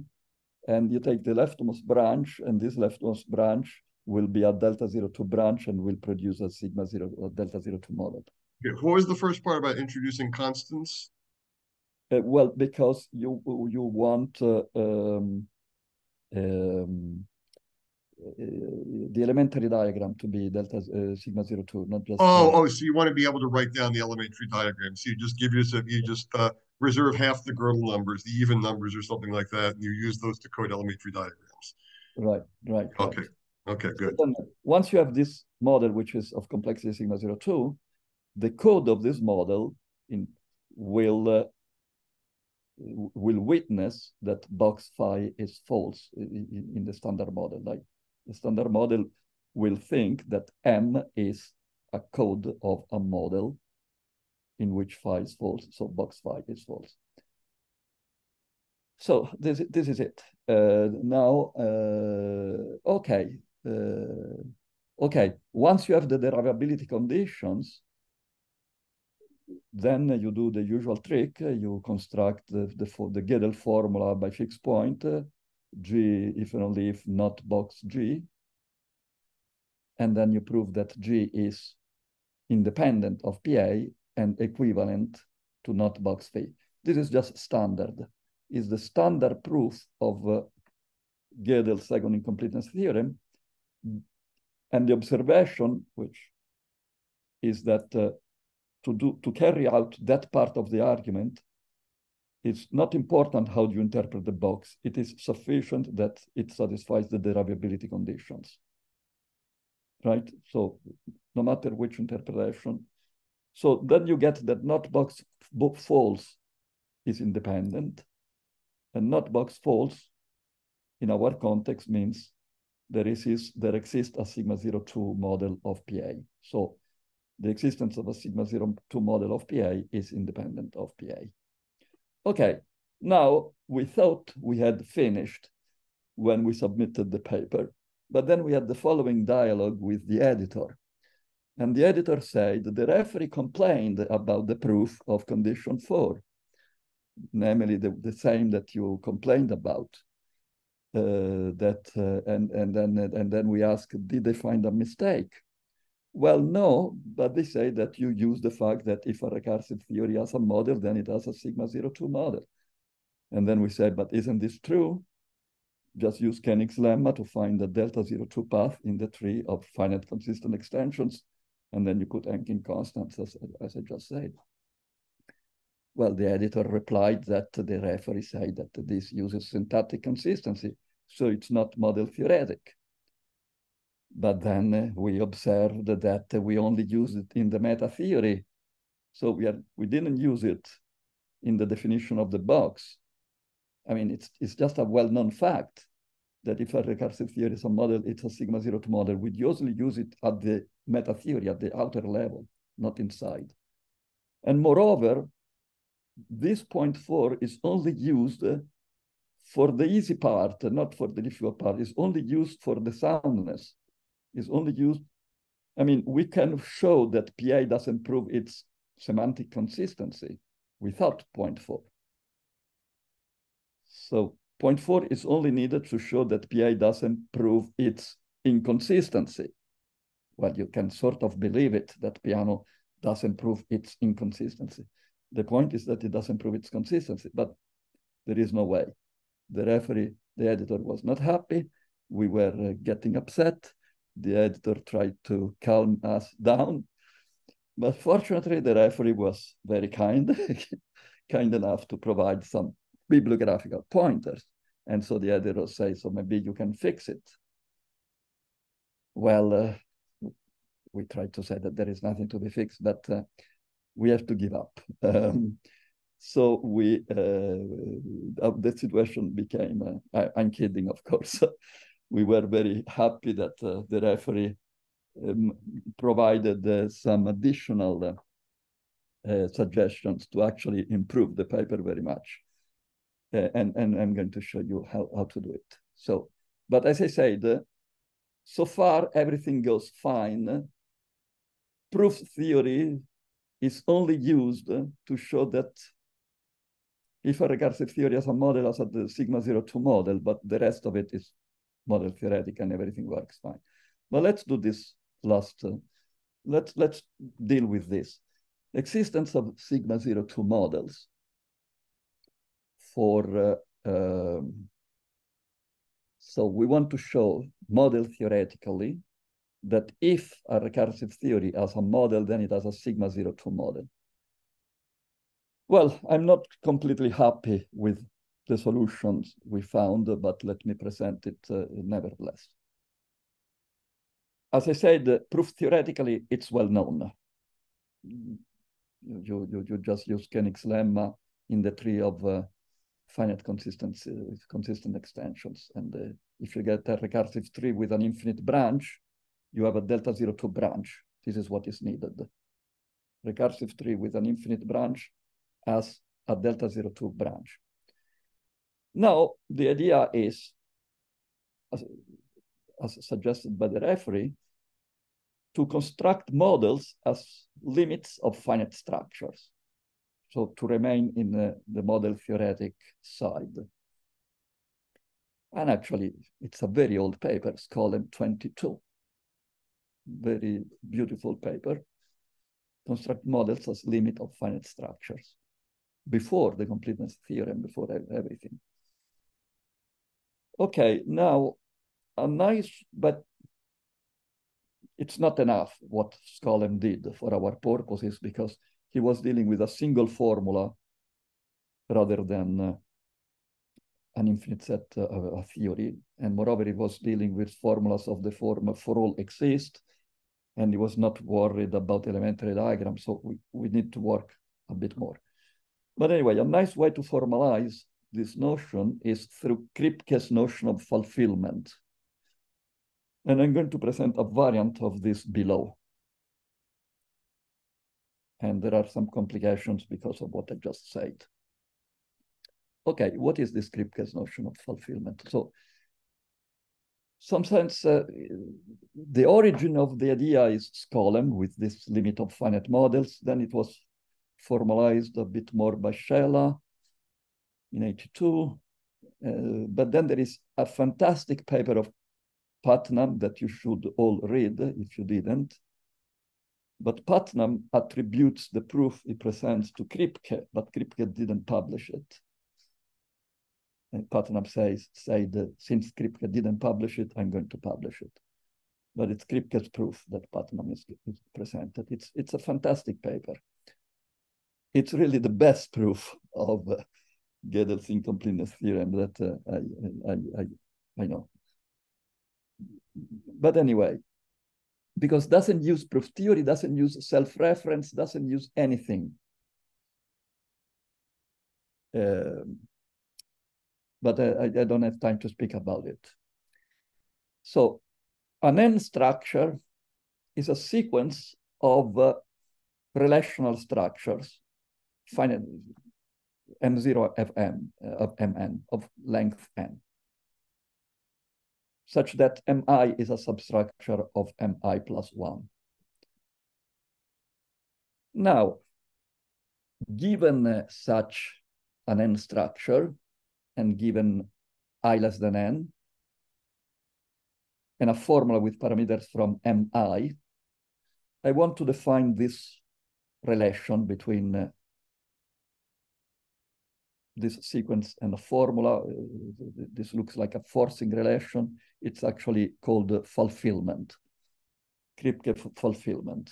B: and you take the leftmost branch, and this leftmost branch will be a delta zero two branch and will produce a sigma zero or delta zero two model.
D: Okay. What was the first part about introducing constants?
B: Uh, well, because you you want uh, um, um, uh, the elementary diagram to be delta uh, sigma zero two, not just.
D: Oh, oh, so you want to be able to write down the elementary diagram. So you just give yourself, you just uh, reserve half the Gödel numbers, the even numbers, or something like that, and you use those to code elementary diagrams.
B: Right, right.
D: Okay.
B: Right.
D: Okay, good.
B: So once you have this model, which is of complexity sigma 02, the code of this model in, will uh, will witness that box phi is false in, in, the standard model. Like the standard model will think that M is a code of a model in which phi is false, so box phi is false. So this this is it. Uh, now, uh, okay, okay, once you have the derivability conditions, then you do the usual trick. You construct the, the, the Gödel formula by fixed point, uh, G if and only if not box G. And then you prove that G is independent of PA and equivalent to not box phi. This is just standard. Is the standard proof of uh, Gödel's second incompleteness theorem and the observation, which is that uh, to do to carry out that part of the argument, it's not important how you interpret the box. It is sufficient that it satisfies the derivability conditions. Right? So no matter which interpretation. So then you get that not box false is independent, and not box false in our context means there is there exists a sigma zero two model of PA. So the existence of a sigma zero two model of PA is independent of PA. Okay, now we thought we had finished when we submitted the paper, but then we had the following dialogue with the editor. And the editor said the referee complained about the proof of condition four, namely the, the same that you complained about. Uh, that uh, and and then and then we ask, did they find a mistake? Well, no, but they say that you use the fact that if a recursive theory has a model, then it has a sigma zero two model. And then we say, but isn't this true? Just use Koenig's lemma to find the delta zero two path in the tree of finite consistent extensions, and then you put Henkin constants, as, as I just said. Well, the editor replied that the referee said that this uses syntactic consistency, so it's not model theoretic. But then uh, we observed that we only use it in the meta theory. So we, are, we didn't use it in the definition of the box. I mean, it's, it's just a well-known fact that if a recursive theory is a model, it's a sigma zero two model. We usually use it at the meta theory, at the outer level, not inside. And moreover, this point four is only used for the easy part, not for the difficult part. It's only used for the soundness. It's only used, I mean, we can show that PA doesn't prove its semantic consistency without point four. So point four is only needed to show that PA doesn't prove its inconsistency. Well, you can sort of believe it that Peano doesn't prove its inconsistency. The point is that it doesn't prove its consistency, but there is no way. The referee, the editor was not happy. We were uh, getting upset. The editor tried to calm us down. But fortunately, the referee was very kind, kind enough to provide some bibliographical pointers. And so the editor says, so maybe you can fix it. Well, uh, we tried to say that there is nothing to be fixed, but uh, we have to give up. Um, so we, uh, the situation became, uh, I, am kidding, of course. we were very happy that uh, the referee um, provided uh, some additional uh, suggestions to actually improve the paper very much. Uh, and, and I'm going to show you how, how to do it. So, but as I said, so far everything goes fine. Proof theory is only used to show that if a recursive theory has a model as a sigma zero two model, but the rest of it is model theoretic and everything works fine. But let's do this last, uh, let's, let's deal with this. Existence of sigma zero two models for, uh, um, so we want to show model theoretically that if a recursive theory has a model, then it has a sigma zero two model. Well, I'm not completely happy with the solutions we found, but let me present it uh, nevertheless. As I said, proof theoretically, it's well known. You, you, you just use Koenig's lemma in the tree of uh, finite consistent, uh, consistent extensions. And uh, if you get a recursive tree with an infinite branch, you have a delta zero two branch. This is what is needed. Recursive tree with an infinite branch has a delta zero two branch. Now, the idea is, as, as suggested by the referee, to construct models as limits of finite structures. So to remain in the, the model theoretic side. And actually, it's a very old paper, Skolem 22. Very beautiful paper. Construct models as limit of finite structures before the completeness theorem, before everything. Okay, now a nice, but it's not enough what Skolem did for our purposes because he was dealing with a single formula rather than uh, an infinite set uh, theory. And moreover, he was dealing with formulas of the form for all exist, and he was not worried about elementary diagrams. So we, we need to work a bit more. But anyway, a nice way to formalize this notion is through Kripke's notion of fulfillment. And I'm going to present a variant of this below. And there are some complications because of what I just said. Okay, what is this Kripke's notion of fulfillment? So, some sense, uh, the origin of the idea is Skolem with this limit of finite models. Then it was formalized a bit more by Shelah in 82. Uh, but then there is a fantastic paper of Putnam that you should all read if you didn't. But Putnam attributes the proof he presents to Kripke, but Kripke didn't publish it. And Putnam says, said, since Kripke didn't publish it, I'm going to publish it. But it's Kripke's proof that Putnam is, is presented. It's, it's a fantastic paper. It's really the best proof of uh, Gödel's incompleteness theorem that uh, I, I, I, I know. But anyway, because doesn't use proof theory, doesn't use self-reference, doesn't use anything. Um, but I, I, don't have time to speak about it. So an N structure is a sequence of uh, relational structures, finite, m0 of m uh, of mn of length n such that mi is a substructure of mi plus 1. Now, given uh, such an n structure and given i less than n, and a formula with parameters from mi, I want to define this relation between uh, this sequence and a formula. Uh, this looks like a forcing relation. It's actually called fulfillment, Kripke fulfillment.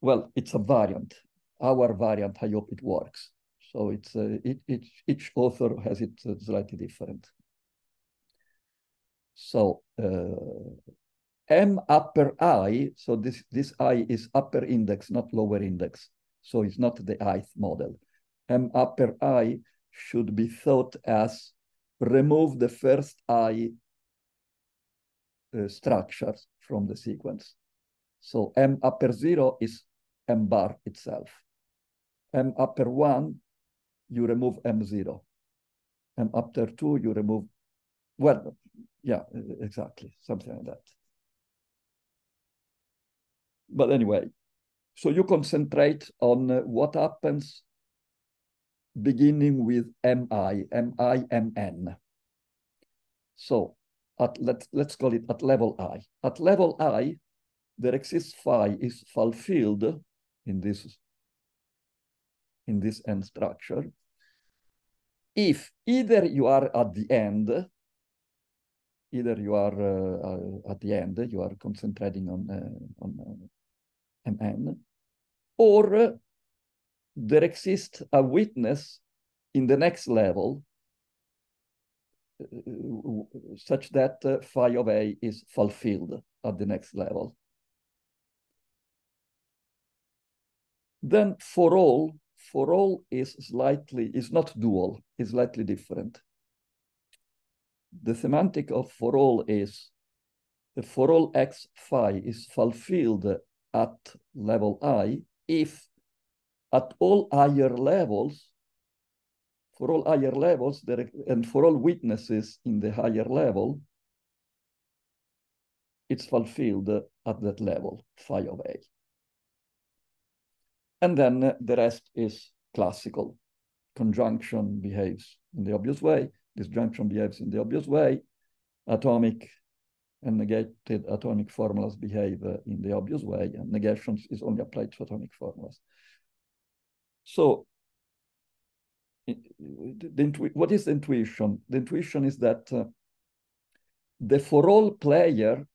B: Well, it's a variant. Our variant, I hope it works. So it's uh, it, it, each author has it uh, slightly different. So m upper i, so this, this i is upper index, not lower index. So it's not the ith model. M upper i should be thought as remove the first i uh, structures from the sequence. So M upper zero is M bar itself. M upper one, you remove M zero. M upper two, you remove, well, yeah, exactly, something like that. But anyway, so you concentrate on uh, what happens beginning with MI, MI, MN. So at let let's call it at level i. At level i, there exists phi is fulfilled in this in this end structure. If either you are at the end, either you are uh, at the end, you are concentrating on uh, on uh, mn, or there exists a witness in the next level such that uh, phi of A is fulfilled at the next level. Then for all, for all is slightly, is not dual, is slightly different. The semantic of for all is for all x phi is fulfilled at level i if at all higher levels for all higher levels there, and for all witnesses in the higher level, it's fulfilled at that level, phi of A. And then the rest is classical. Conjunction behaves in the obvious way. Disjunction behaves in the obvious way. Atomic and negated atomic formulas behave in the obvious way, and negations is only applied to atomic formulas. So the, what is the intuition? The intuition is that uh, the for all player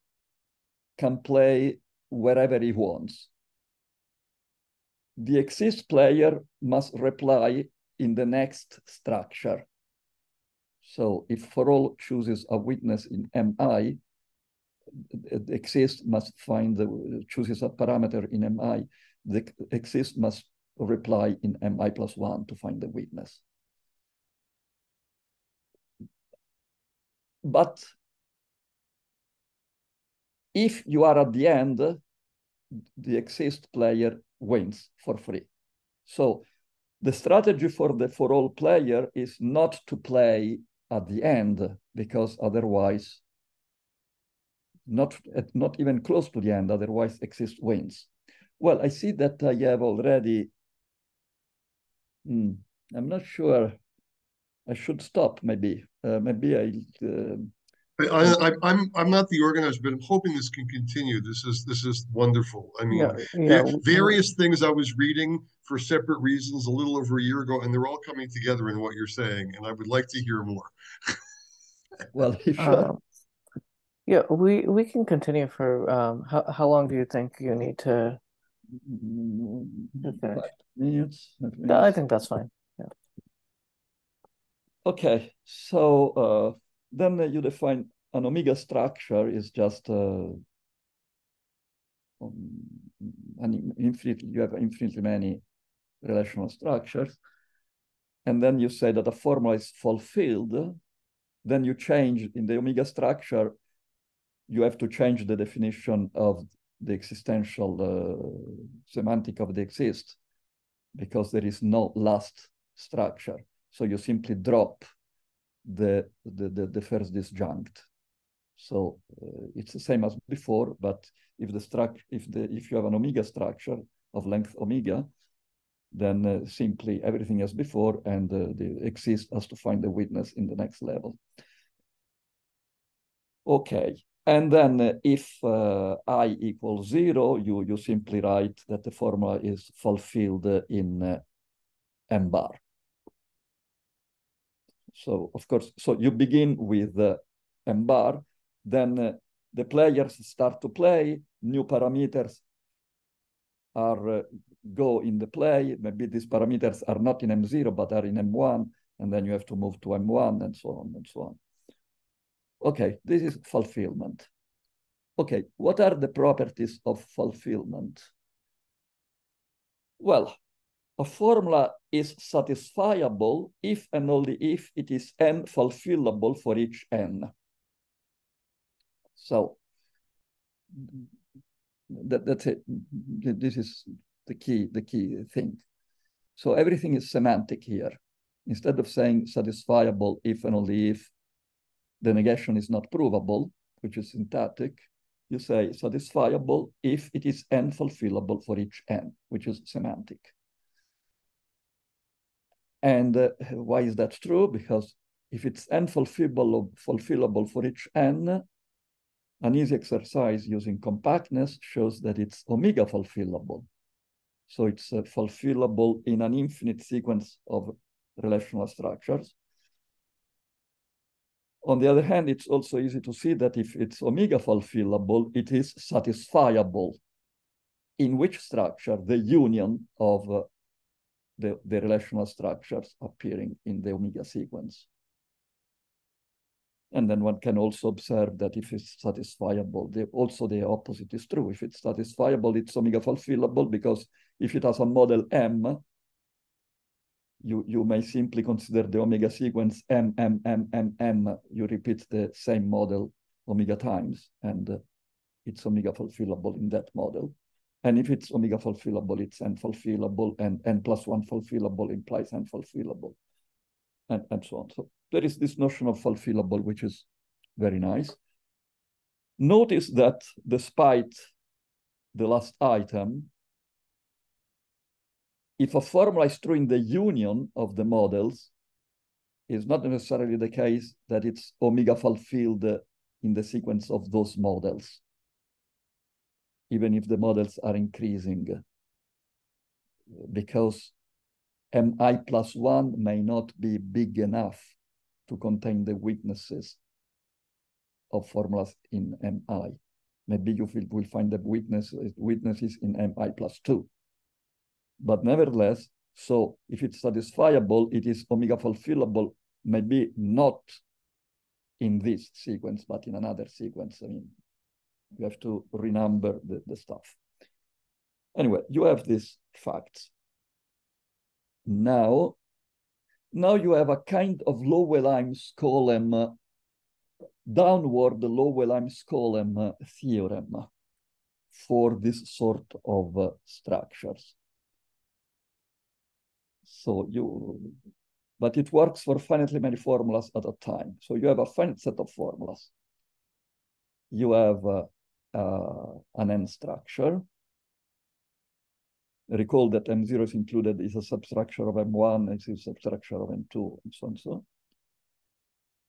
B: can play wherever he wants. The exist player must reply in the next structure. So if for all chooses a witness in MI, exist must find the chooses a parameter in MI. The exist must reply in mi plus one to find the witness. But if you are at the end, the exist player wins for free. So the strategy for the for all player is not to play at the end because otherwise not not even close to the end otherwise exist wins well i see that i have already Hmm. I'm not sure. I should stop. Maybe. Uh, maybe I. Uh,
D: I, I, I'm I'm not the organizer, but I'm hoping this can continue. This is this is wonderful. I mean, yeah, yeah. various things I was reading for separate reasons a little over a year ago, and they're all coming together in what you're saying, and I would like to hear more.
B: well, uh,
A: yeah, we we can continue for um, how how long do you think you need to
B: Five minutes.
A: No, I think that's fine. Yeah.
B: Okay, so uh, then you define an omega structure is just uh, um, an infinite, you have infinitely many relational structures. And then you say that a formula is fulfilled. Then you change in the omega structure, you have to change the definition of the existential uh, semantic of the exist because there is no last structure. So you simply drop the, the, the, the first disjunct. So uh, it's the same as before, but if the structure, if the if you have an omega structure of length omega, then uh, simply everything as before, and uh, the exist has to find the witness in the next level. Okay, and then uh, if uh, i equals zero, you, you simply write that the formula is fulfilled in uh, m bar. So of course, so you begin with uh, m bar, then uh, the players start to play, new parameters are uh, go in the play. Maybe these parameters are not in M0, but are in M1, and then you have to move to M1 and so on and so on. Okay, this is fulfillment. Okay, what are the properties of fulfillment? Well, a formula is satisfiable if and only if it is n fulfillable for each n. So that, that's it. This is the key, the key thing. So everything is semantic here. Instead of saying satisfiable if and only if the negation is not provable, which is syntactic, you say satisfiable if it is n fulfillable for each n, which is semantic. And uh, why is that true? Because if it's n fulfillable, fulfillable for each n, an easy exercise using compactness shows that it's omega fulfillable. So it's uh, fulfillable in an infinite sequence of relational structures. On the other hand, it's also easy to see that if it's omega fulfillable, it is satisfiable. In which structure? The union of uh, the, the relational structures appearing in the omega sequence. And then one can also observe that if it's satisfiable, the, also the opposite is true. If it's satisfiable, it's omega fulfillable because if it has a model M, you, you may simply consider the omega sequence M, M, M, M, M. You repeat the same model omega times, and uh, it's omega fulfillable in that model. And if it's omega fulfillable, it's n fulfillable, and n plus one fulfillable implies n fulfillable, and, and so on. So there is this notion of fulfillable, which is very nice. Notice that despite the last item, if a formula is true in the union of the models, it's not necessarily the case that it's omega fulfilled in the sequence of those models, even if the models are increasing, because mi plus one may not be big enough to contain the witnesses of formulas in mi. Maybe you will find the witnesses, witnesses in mi plus two. But nevertheless, so if it's satisfiable, it is omega fulfillable, maybe not in this sequence, but in another sequence. I mean, you have to renumber the, the stuff. Anyway, you have these facts. Now, now you have a kind of Löwenheim-Skolem, uh, downward Löwenheim-Skolem uh, theorem for this sort of uh, structures. So you, but it works for finitely many formulas at a time. So you have a finite set of formulas. You have uh, uh, an n structure. Recall that M0 is included is a substructure of M1, it's a substructure of M2, and so on and so on.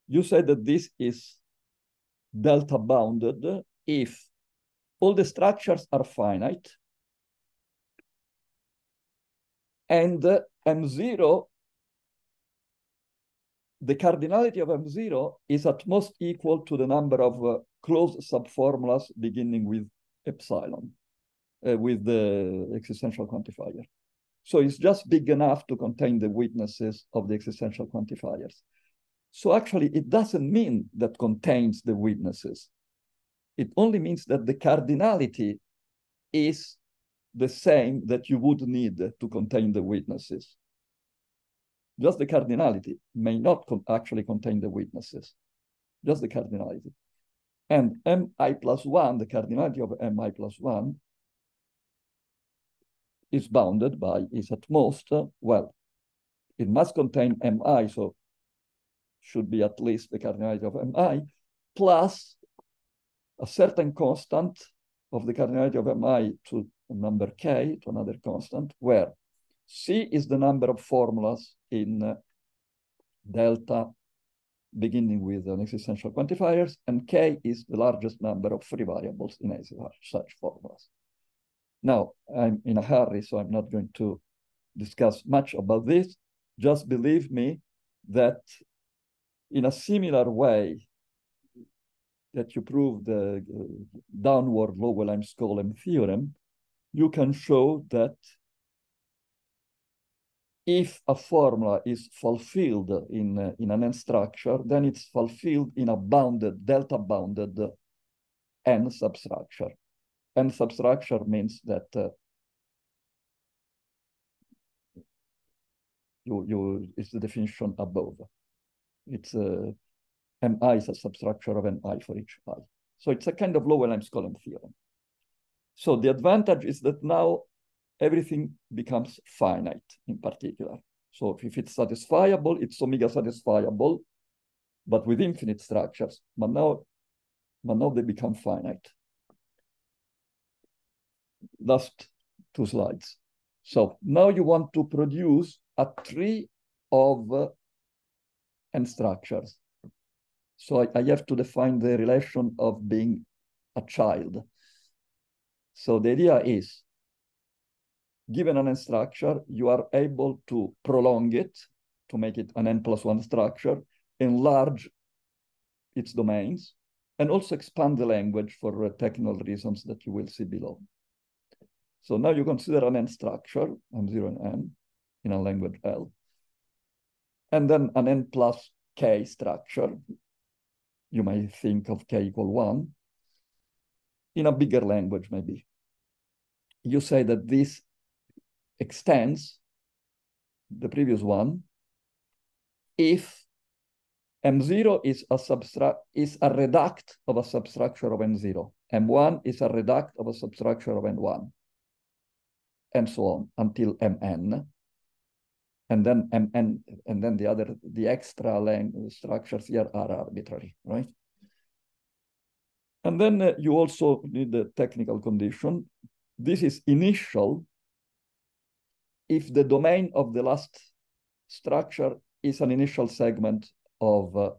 B: You said that this is delta bounded if all the structures are finite and M0, the cardinality of M0 is at most equal to the number of uh, closed subformulas beginning with epsilon uh, with the existential quantifier. So it's just big enough to contain the witnesses of the existential quantifiers. So actually, it doesn't mean that contains the witnesses. It only means that the cardinality is the same that you would need to contain the witnesses. Just the cardinality may not con actually contain the witnesses, just the cardinality. And mi plus 1, the cardinality of mi plus 1, is bounded by, is at most, uh, well, it must contain mi, so should be at least the cardinality of mi, plus a certain constant of the cardinality of mi to number k, to another constant, where c is the number of formulas in uh, delta beginning with an existential quantifiers, and k is the largest number of free variables in such formulas. Now, I'm in a hurry, so I'm not going to discuss much about this. Just believe me that in a similar way that you prove the uh, downward Löwenheim-Skolem theorem, you can show that if a formula is fulfilled in, uh, in an n structure, then it's fulfilled in a bounded, delta bounded n substructure. N substructure means that uh, you, you, it's the definition above. It's uh, mi is a substructure of ni for each i. So it's a kind of Löwenheim-Skolem theorem. So the advantage is that now everything becomes finite in particular. So if it's satisfiable, it's omega satisfiable, but with infinite structures. But now, but now they become finite. Last two slides. So now you want to produce a tree of uh, n structures. So I, I have to define the relation of being a child. So the idea is given an n structure, you are able to prolong it to make it an n plus one structure, enlarge its domains, and also expand the language for technical reasons that you will see below. So now you consider an n structure, m0 and n, in a language L, and then an n plus k structure. You may think of k equal one, in a bigger language maybe. You say that this extends the previous one if M0 is a substruct is a reduct of a substructure of N0. M1 is a reduct of a substructure of N1. And so on until Mn. And then Mn, and then the other, the extra length structures here are arbitrary, right? And then uh, you also need the technical condition. This is initial if the domain of the last structure is an initial segment of uh,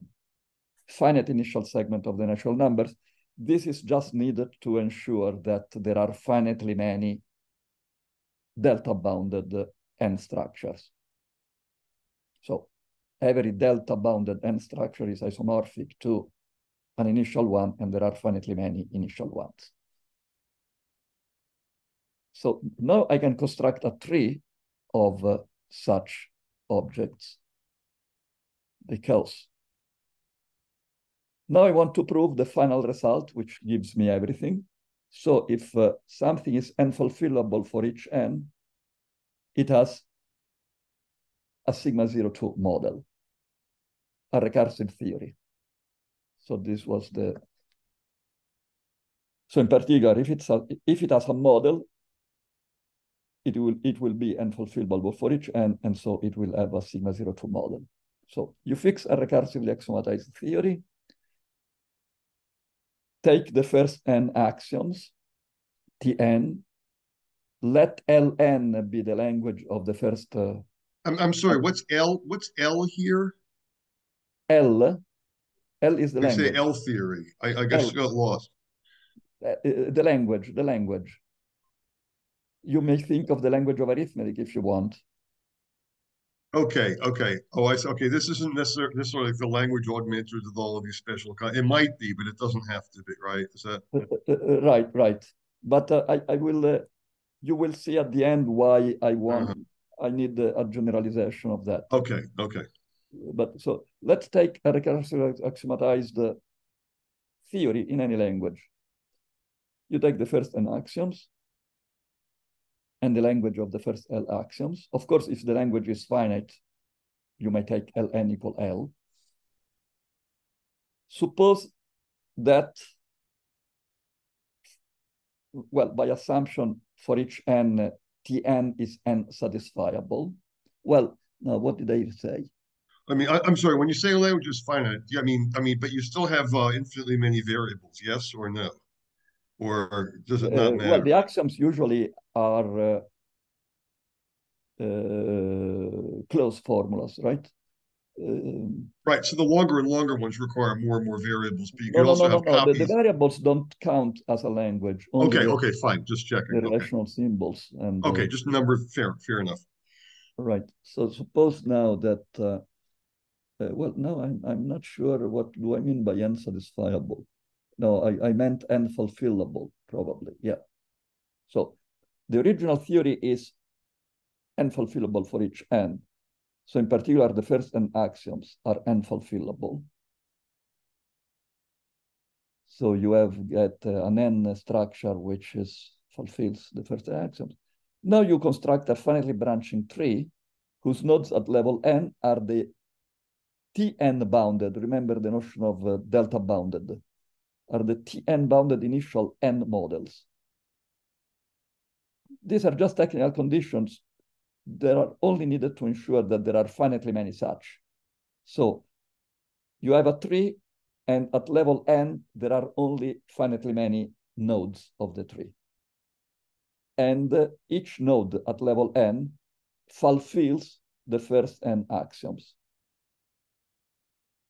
B: finite initial segment of the natural numbers, this is just needed to ensure that there are finitely many delta bounded n structures. So every delta bounded n structure is isomorphic to an initial one, and there are finitely many initial ones. So now I can construct a tree of uh, such objects. Because now I want to prove the final result, which gives me everything. So if uh, something is n-fulfillable for each n, it has a sigma 02 model, a recursive theory. So this was the, so in particular, if, it's a, if it has a model, it will it will be unfulfillable for each n, and so it will have a sigma 02 model. So you fix a recursively axiomatized theory, take the first n axioms, Tn, let Ln be the language of the first. Uh,
D: I'm I'm sorry. What's L? What's L here?
B: L. L is the language.
D: say L theory. I, I guess
B: L.
D: got lost.
B: Uh, uh, the language. The language you may think of the language of arithmetic if you want.
D: Okay, okay. Oh, I see. Okay, this isn't necessarily necessarily like the language augmenters with all of these special. It might be, but it doesn't have to be, right? Is that
B: uh, uh, uh, right? Right. But uh, I, I will. Uh, you will see at the end why I want. -huh. I need a generalization of that.
D: Okay. Okay.
B: But so let's take a recursive axiomatized theory in any language. You take the first n axioms, and the language of the first L axioms. Of course, if the language is finite, you may take Ln equal L. Suppose that, well, by assumption for each n, Tn is n satisfiable. Well, now what did I say?
D: I mean, I, am sorry. When you say a language is finite, I mean, I mean, but you still have uh, infinitely many variables. Yes or no? or does it not
B: uh,
D: matter?
B: Well, the axioms usually are uh, uh, closed formulas, right?
D: Um, right. So the longer and longer ones require more and more variables. But you
B: no,
D: can
B: no,
D: also
B: no,
D: have
B: no, no.
D: copies.
B: The, the, variables don't count as a language.
D: okay. Okay. Fine. Just checking.
B: The relational
D: okay.
B: symbols and.
D: Okay. just number. Fair. Fair enough.
B: Right. So suppose now that. Uh, well, no, I'm I'm not sure what do I mean by unsatisfiable. No, I, I meant unfulfillable, probably. Yeah. So the original theory is n-fulfillable for each n. So in particular, the first n axioms are n-fulfillable. So you have get uh, an n structure which is fulfills the first axioms. Now you construct a finitely branching tree whose nodes at level n are the Tn bounded. Remember the notion of uh, delta bounded. Are the Tn bounded initial n models. These are just technical conditions that are only needed to ensure that there are finitely many such. So you have a tree and at level n, there are only finitely many nodes of the tree. And uh, each node at level n fulfills the first n axioms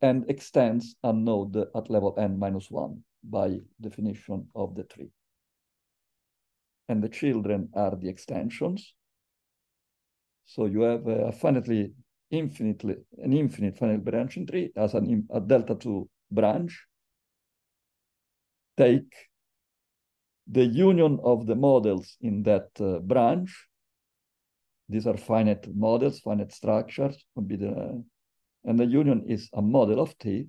B: and extends a node at level n minus one by definition of the tree. And the children are the extensions. So you have a finitely, infinitely, an infinite finite branching tree as an, a delta two branch. Take the union of the models in that uh, branch. These are finite models, finite structures, would be the, and the union is a model of T.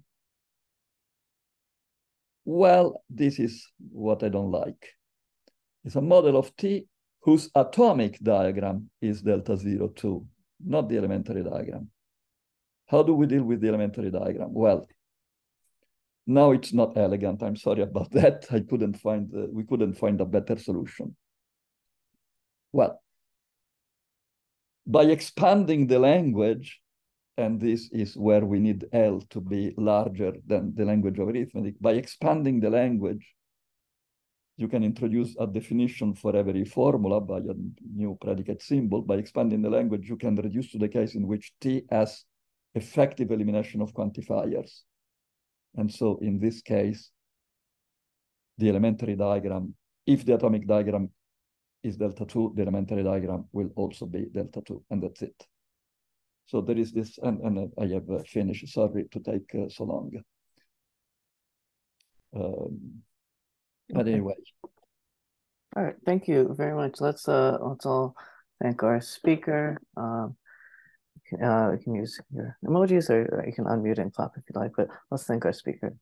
B: Well, this is what I don't like. It's a model of T whose atomic diagram is delta zero two, not the elementary diagram. How do we deal with the elementary diagram? Well, now it's not elegant. I'm sorry about that. I couldn't find, uh, we couldn't find a better solution. Well, by expanding the language, and this is where we need L to be larger than the language of arithmetic, by expanding the language, you can introduce a definition for every formula by a new predicate symbol. By expanding the language, you can reduce to the case in which T has effective elimination of quantifiers. And so in this case, the elementary diagram, if the atomic diagram is delta 2, the elementary diagram will also be delta 2, and that's it. So there is this, and, and I have uh, finished, sorry to take uh, so long. Um, but anyway.
A: All right, thank you very much. Let's uh let's all thank our speaker. Um, uh, you can use your emojis or you can unmute and clap if you like, but let's thank our speaker.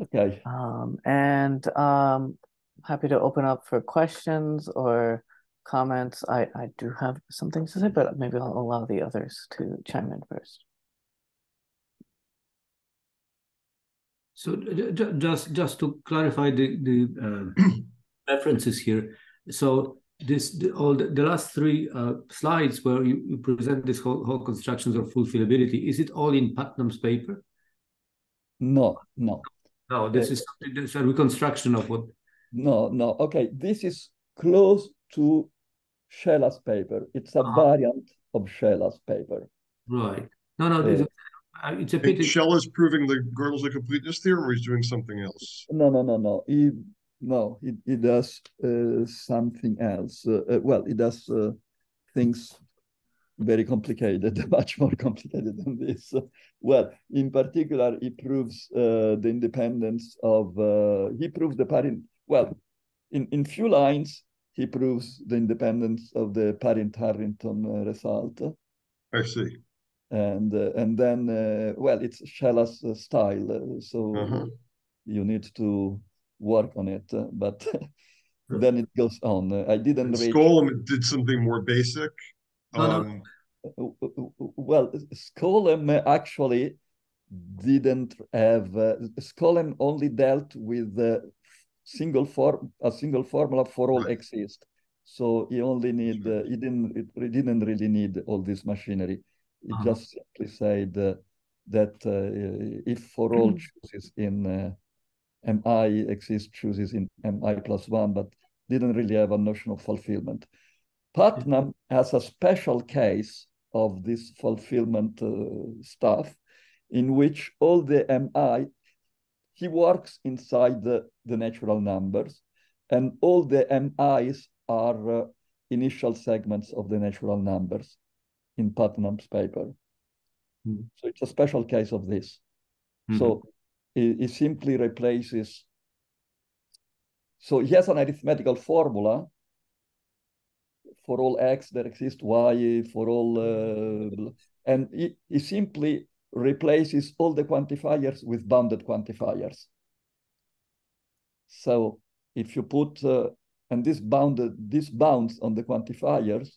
B: Okay.
A: Um, and um, happy to open up for questions or comments. I, I do have some things to say, but maybe I'll allow the others to chime in first.
C: So just just to clarify the the uh, references here. So this the, all the, the, last three uh, slides where you, you, present this whole, whole constructions of fulfillability is it all in putnam's paper
B: no no
C: no this uh, is this a reconstruction of what
B: no no okay this is close to Shelah's paper it's a uh -huh. variant of Shelah's paper
C: right no no uh, it's a pity.
D: Shelah's proving the Gödel's completeness theorem or he's doing something else
B: no no no no he no, he, it does uh, something else. Uh, uh well, he does uh, things very complicated, much more complicated than this. Well, in particular, he proves uh, the independence of, he proves the parent, well, in, in few lines, he proves the independence of the Paris-Harrington result.
D: I see.
B: And and then, well, it's Shelah's style, so -huh. you need to work on it, uh, but then it goes on. Uh, I didn't.
D: Reach... Skolem did something more basic.
B: Um... No, well, Skolem actually didn't have. Uh, Skolem only dealt with uh, single form, a single formula for all exist. So he only need. Uh, he didn't. It, he didn't really need all this machinery. He uh -huh. just simply said uh, that if for all chooses in mi exists chooses in mi plus one, but didn't really have a notion of fulfillment. Putnam has a special case of this fulfillment uh, stuff in which all the mi, he works inside the, the natural numbers and all the mi's are uh, initial segments of the natural numbers in Putnam's paper. Mm. So it's a special case of this. Mm -hmm. So it, it simply replaces. So he has an arithmetical formula for all x there exists y, for all, uh, and it, it simply replaces all the quantifiers with bounded quantifiers. So if you put, uh, and this bounded, this bounds on the quantifiers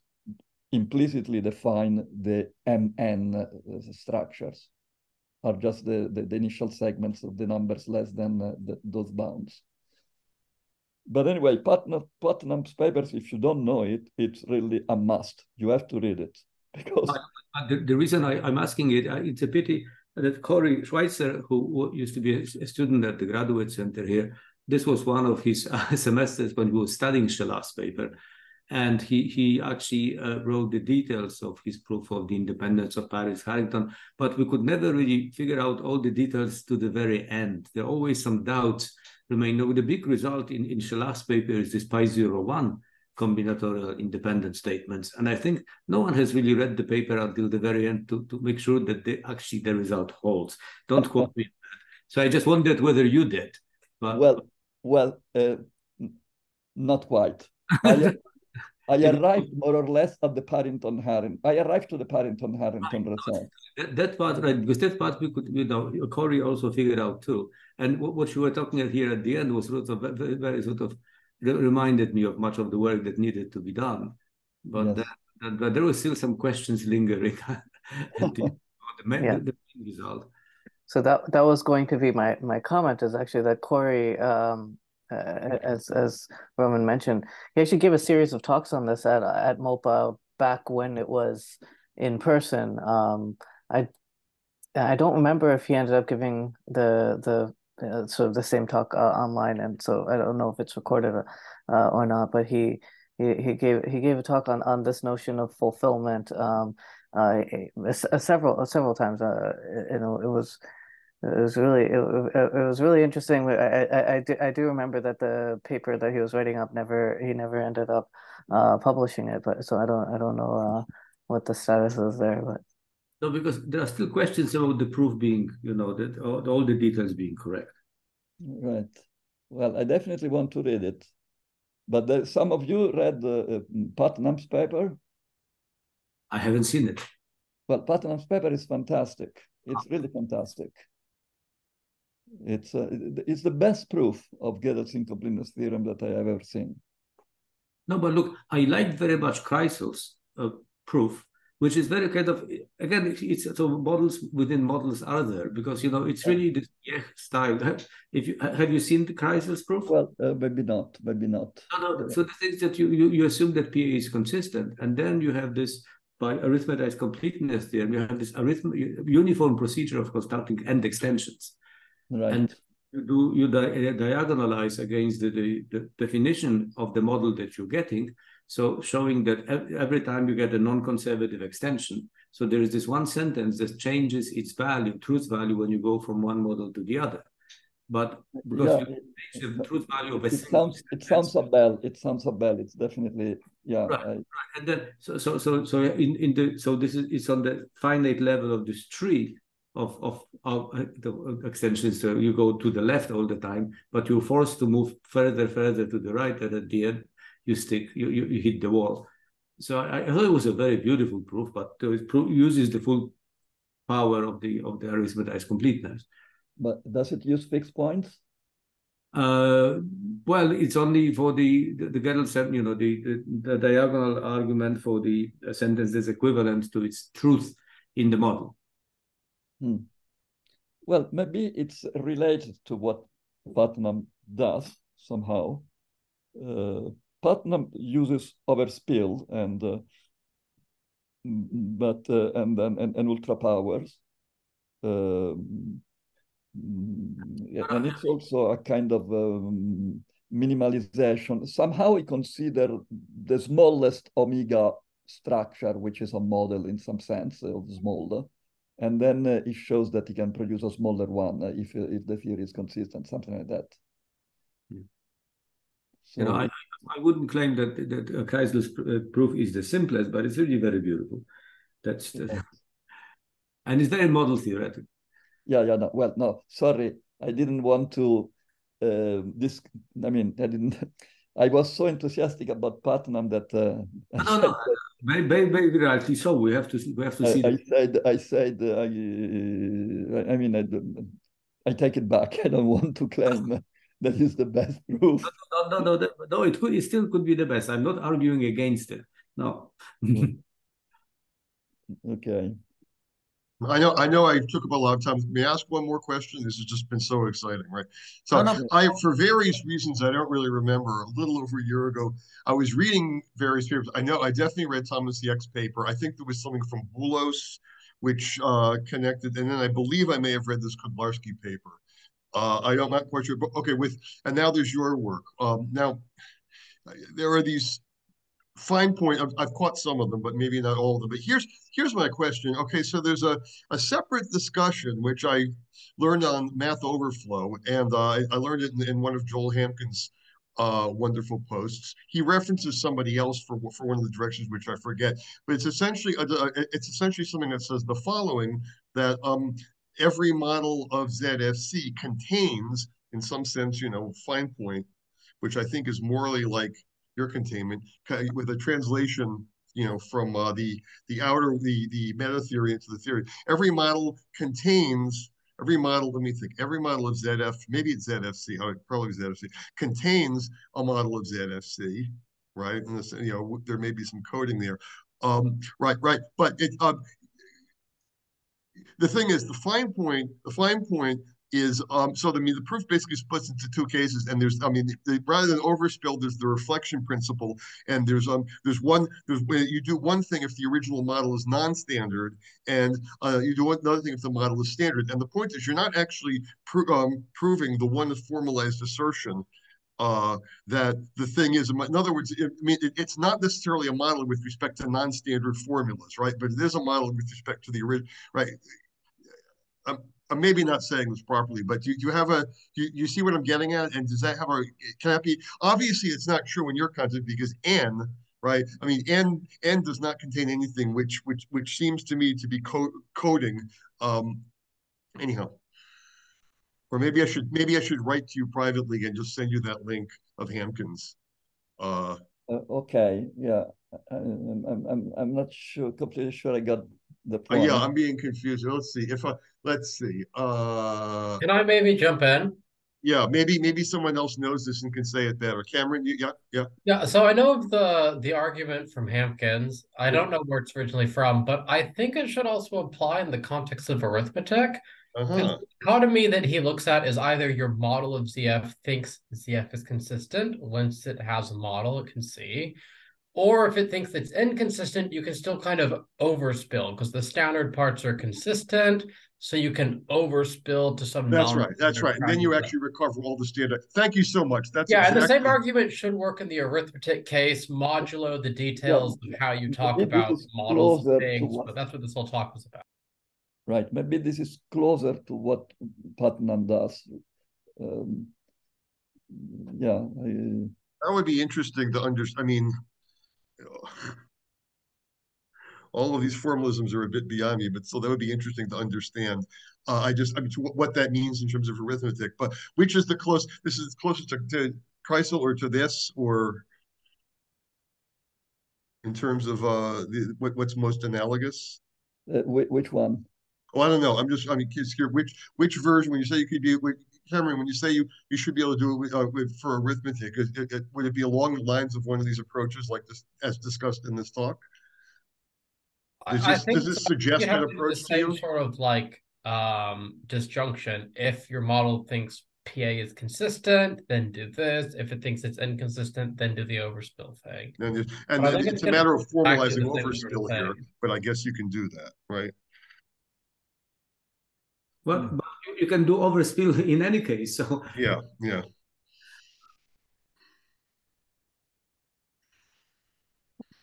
B: implicitly define the MN uh, structures are just the, the, the, initial segments of the numbers less than uh, the, those bounds. But anyway, Putnam, Putnam's papers, if you don't know it, it's really a must. You have to read it because
C: the, the, reason I, am asking it, uh, it's a pity that Corey Switzer, who used to be a student at the Graduate Center here, this was one of his uh, semesters when he was studying Shelah's paper. And he, he actually uh, wrote the details of his proof of the independence of Paris Harrington, but we could never really figure out all the details to the very end. There are always some doubts remain. Now, the big result in, in Shelah's paper is this pi zero one combinatorial independent statements. And I think no one has really read the paper until the very end to, to make sure that they, actually the result holds. Don't quote me. So I just wondered whether you did.
B: But... Well, well, uh, not quite. I, I arrived more or less at the Paris Harrington. I arrived to the Paris Harrington result.
C: That, that, part, right? Because that part we could, you know, Corey also figured out too. And what, what you were talking at here at the end was sort of very, very sort of reminded me of much of the work that needed to be done. But, yes. that, but there were still some questions lingering at the, the, yeah. the, the result.
A: So that that was going to be my my comment is actually that Corey um, uh, as as Roman mentioned, he actually gave a series of talks on this at at MOPA back when it was in person. Um, I I don't remember if he ended up giving the the uh, sort of the same talk uh, online, and so I don't know if it's recorded uh, or not. But he he he gave he gave a talk on on this notion of fulfillment um, uh, several several times. Uh, you know, it was it was really it, it was really interesting. I, I, I, do, I do remember that the paper that he was writing up never he never ended up uh, publishing it, but so I don't I don't know uh, what the status is there, but
C: no, because there are still questions about the proof being you know that all, all the details being correct.
B: Right. Well, I definitely want to read it, but there, some of you read the uh, Putnam's paper.
C: I haven't seen it.
B: Well, Putnam's paper is fantastic. It's really fantastic. It's uh, it's the best proof of Gödel's incompleteness theorem that I have ever seen.
C: No, but look, I like very much Kreisel's uh, proof, which is very kind of again, it's so models within models are there because you know it's really the yeah, style. If you have you seen the Kreisel's proof?
B: Well, uh, maybe not, maybe not.
C: No, no. So the thing is that you, you you assume that PA is consistent, and then you have this by arithmetized completeness theorem, you have this arithmetic uniform procedure of constructing end extensions. Right. And you do you di diagonalize against the, the, the, definition of the model that you're getting. So showing that every time you get a non-conservative extension, so there is this one sentence that changes its value, truth value, when you go from one model to the other. But because yeah, you change the truth value of a
B: it sounds it sounds a bell. It sounds a bell. It's definitely yeah.
C: Right, I, right. And then so so so so in in the so this is it's on the finite level of this tree of, of, of uh, the extensions. So you go to the left all the time, but you're forced to move further, further to the right, and at the end you stick, you, you, you hit the wall. So I, I, thought it was a very beautiful proof, but it uses the full power of the of the arithmetized completeness.
B: But does it use fixed points?
C: Uh, well, it's only for the the, the Gödel, you know, the, the, the diagonal argument for the sentence is equivalent to its truth in the model.
B: Hmm. Well, maybe it's related to what Putnam does somehow. Uh, Putnam uses overspill and uh, but uh, and, and and ultra powers. Um, and it's also a kind of um, minimalization. Somehow we consider the smallest omega structure, which is a model in some sense of smaller, and then uh, it shows that he can produce a smaller one uh, if if the theory is consistent, something like that.
C: Hmm. So, you know, I, I wouldn't claim that that uh, Kreisel's proof is the simplest, but it's really very beautiful. That's the, yeah. and it's very model theoretic.
B: Yeah, yeah. No, well, no, sorry, I didn't want to. Uh, this, I mean, I didn't. I was so enthusiastic about Putnam that uh,
C: no, no, no. Very, very, very rightly so. We have to, we have to see.
B: I, I said, I said, uh, I, I mean, I, I take it back. I don't want to claim that is the best proof.
C: No, no, no, no, no, it could, it still could be the best. I'm not arguing against it. No.
B: okay.
D: I know, I know, I took up a lot of time. May I ask one more question? This has just been so exciting, right? So, no, no. I, for various reasons, I don't really remember. A little over a year ago, I was reading various papers. I know, I definitely read Thomas the X paper. I think there was something from Boolos, which uh, connected, and then I believe I may have read this Kotlarski paper. Uh, I don't, not quite sure, but okay. With and now there's your work. Um, now there are these fine point. I've, I've, caught some of them, but maybe not all of them. But here's here's my question. Okay, so there's a, a separate discussion which I learned on Math Overflow, and uh, I, I, learned it in, in, one of Joel Hamkins' uh, wonderful posts. He references somebody else for for one of the directions which I forget, but it's essentially a, a, it's essentially something that says the following that um, every model of ZFC contains, in some sense, you know, fine point, which I think is morally like your containment with a translation you know from uh, the the outer the the meta theory into the theory. Every model contains every model let me think every model of zf maybe it's zfc oh, probably zfc contains a model of zfc right? And this you know there may be some coding there. Um right right but it um the thing is the fine point the fine point is um so the, I mean the proof basically splits into two cases and there's I mean the, rather than overspill there's the reflection principle and there's um there's one there's you do one thing if the original model is non-standard and uh, you do another thing if the model is standard and the point is you're not actually pro um, proving the one formalized assertion uh, that the thing is, in other words, it, I mean, it, it's not necessarily a model with respect to non-standard formulas, right? But it is a model with respect to the original, right? Um, I'm maybe not saying this properly, but do you have a you, you see what I'm getting at? And does that have a can that be obviously it's not true in your context because n right? I mean n n does not contain anything which which which seems to me to be co coding. Um, anyhow, or maybe I should maybe I should write to you privately and just send you that link of Hamkins'. Uh,
B: uh, okay, yeah, I, I'm I'm I'm not sure completely sure I got the
D: point. Uh, yeah, I'm being confused. Let's see if I let's see. Uh,
E: Can I maybe jump in?
D: Yeah, maybe maybe someone else knows this and can say it better. Cameron, you, yeah, yeah.
E: Yeah, so I know of the the argument from Hamkins. I don't know where it's originally from, but I think it should also apply in the context of arithmetic. Uh-huh. The dichotomy that he looks at is either your model of ZF thinks ZF is consistent once it has a model it can see, or if it thinks it's inconsistent, you can still kind of overspill because the standard parts are consistent. So you can overspill to some.
D: That's right. That's right. And then you actually recover all the standard. Thank you so much. That's
E: yeah. Exactly. And the same argument should work in the arithmetic case, modulo the details yeah. of how you talk about models and things. But that's what this whole talk was about.
B: Right. Maybe this is closer to what Putnam does. Um, yeah. I,
D: that would be interesting to understand. I mean, all of these formalisms are a bit beyond me, but still that would be interesting to understand. Uh, I just, I mean, what that means in terms of arithmetic, but which is the close, this is closest to, to Kreisel or to this, or in terms of uh, the, what, what's most analogous?
B: Uh, which one?
D: Oh, I don't know. I'm just, I mean, here, which which version? When you say you could be, with Cameron, when you say you you should be able to do it with, uh, with for arithmetic, it, it, would it be along the lines of one of these approaches, like this, as discussed in this talk? Does this, does this suggest that approach
E: to you? Sort of like um, disjunction. If your model thinks PA is consistent, then do this. If it thinks it's inconsistent, then do the overspill thing.
D: And, and it's, it's a matter of formalizing overspill here, but I guess you can do that, right?
C: Well, but you can do overspill in any case. So
D: yeah, yeah.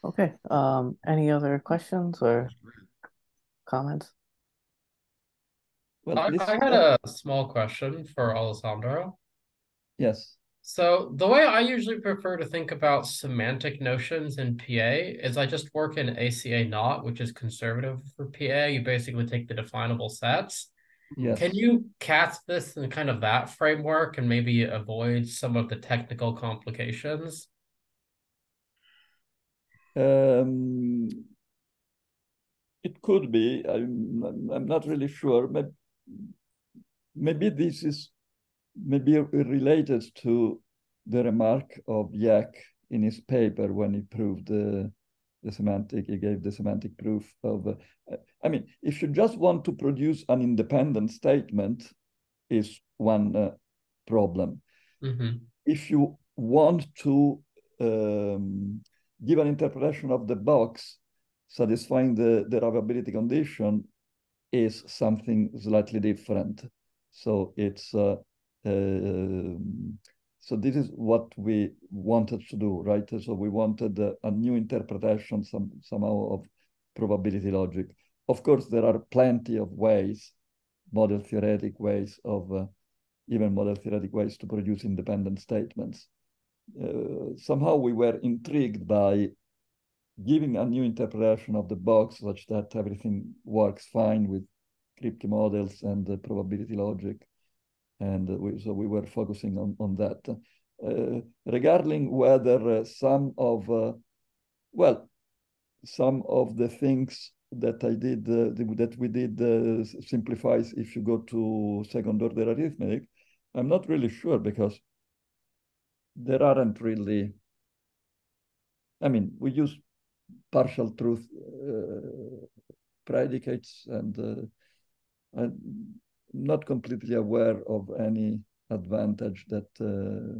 A: Okay. Um, any other questions or comments?
E: Well, I, I had a small question for Alessandro.
B: Yes.
E: So the way I usually prefer to think about semantic notions in PA is I just work in ACA naught, which is conservative for PA. You basically take the definable sets
B: Yes.
E: Can you cast this in kind of that framework and maybe avoid some of the technical complications?
B: Um, it could be. I'm, I'm not really sure. Maybe, maybe this is maybe related to the remark of Jaak in his paper when he proved the, the semantic, he gave the semantic proof of, uh, I mean, if you just want to produce an independent statement is one uh, problem.
E: Mm -hmm.
B: If you want to um, give an interpretation of the box satisfying the derivability condition is something slightly different. So it's uh, uh, so this is what we wanted to do, right? So we wanted a, a new interpretation some, somehow of provability logic. Of course, there are plenty of ways, model theoretic ways of uh, even model theoretic ways to produce independent statements. Uh, somehow we were intrigued by giving a new interpretation of the box such that everything works fine with Kripke models and the provability logic. And we, so we were focusing on, on that. Uh, regarding whether uh, some of, uh, well, some of the things that I did, uh, that we did uh, simplifies if you go to second order arithmetic, I'm not really sure because there aren't really, I mean, we use partial truth uh, predicates and I'm not completely aware of any advantage that uh,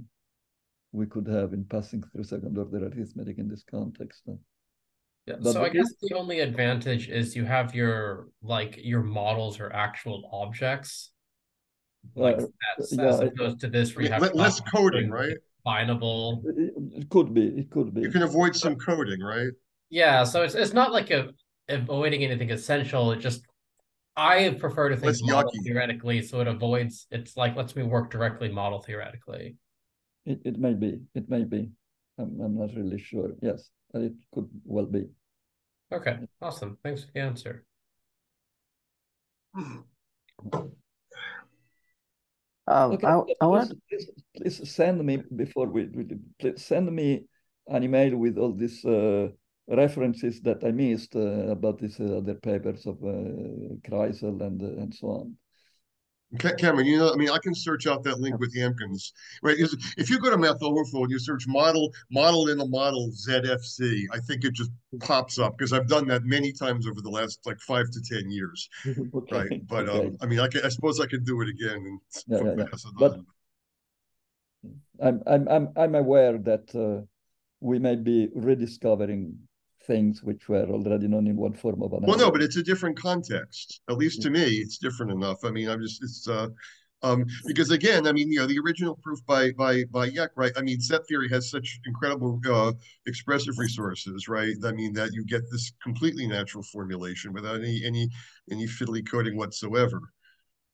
B: we could have in passing through second order arithmetic in this context.
E: Yeah, but so I guess the only advantage is you have your like your models are actual objects. Like uh, as, yeah, as opposed to this where you have
D: less coding, right?
E: definable.
B: It could be. It could be.
D: You can avoid some coding, right?
E: Yeah. So it's it's not like a avoiding anything essential. It just I prefer to think model theoretically, so it avoids. It's like lets me work directly model theoretically.
B: It it may be. It may be. I'm I'm not really sure. Yes, it could well be.
E: Okay. Awesome. Thanks for the answer.
A: Um, okay, I, I want
B: please, please, send me before we, we please send me an email with all this uh, references that I missed uh, about these uh, other papers of uh, Kreisel and uh, and so on.
D: Cameron, you know, I mean, I can search out that link with Hamkins, right? If you go to Math Overflow and you search model, model in a model ZFC, I think it just pops up because I've done that many times over the last like five to 10 years, okay. right? But okay. um, I mean, I, can, I suppose I could do it again. And
B: yeah, yeah, yeah. But I'm, I'm, I'm, I'm aware that uh, we may be rediscovering things which were already known in one form or another.
D: Well, no, but it's a different context. At least to me, it's different enough. I mean, I'm just it's uh um because again, I mean, you know, the original proof by by by Jaak, right? I mean, set theory has such incredible uh expressive resources, right? I mean, that you get this completely natural formulation without any any any fiddly coding whatsoever.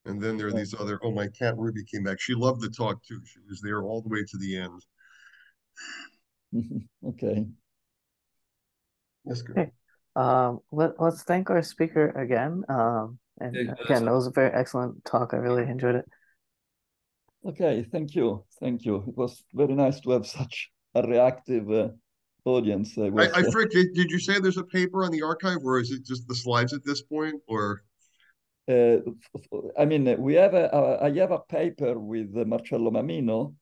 D: And then there are these other, oh, my cat Ruby came back. She loved the talk too. She was there all the way to the end.
B: okay.
D: That's good.
A: Okay. Um, let, let's thank our speaker again. Um, and yeah, again, that was a very excellent talk. I really enjoyed it.
B: Okay, thank you. Thank you. It was very nice to have such a reactive uh, audience.
D: I, was, I, I uh, did, did you say there's a paper on the archive or is it just the slides at this point or?
B: Uh, I mean, we have a, a, I have a paper with Marcello Mamino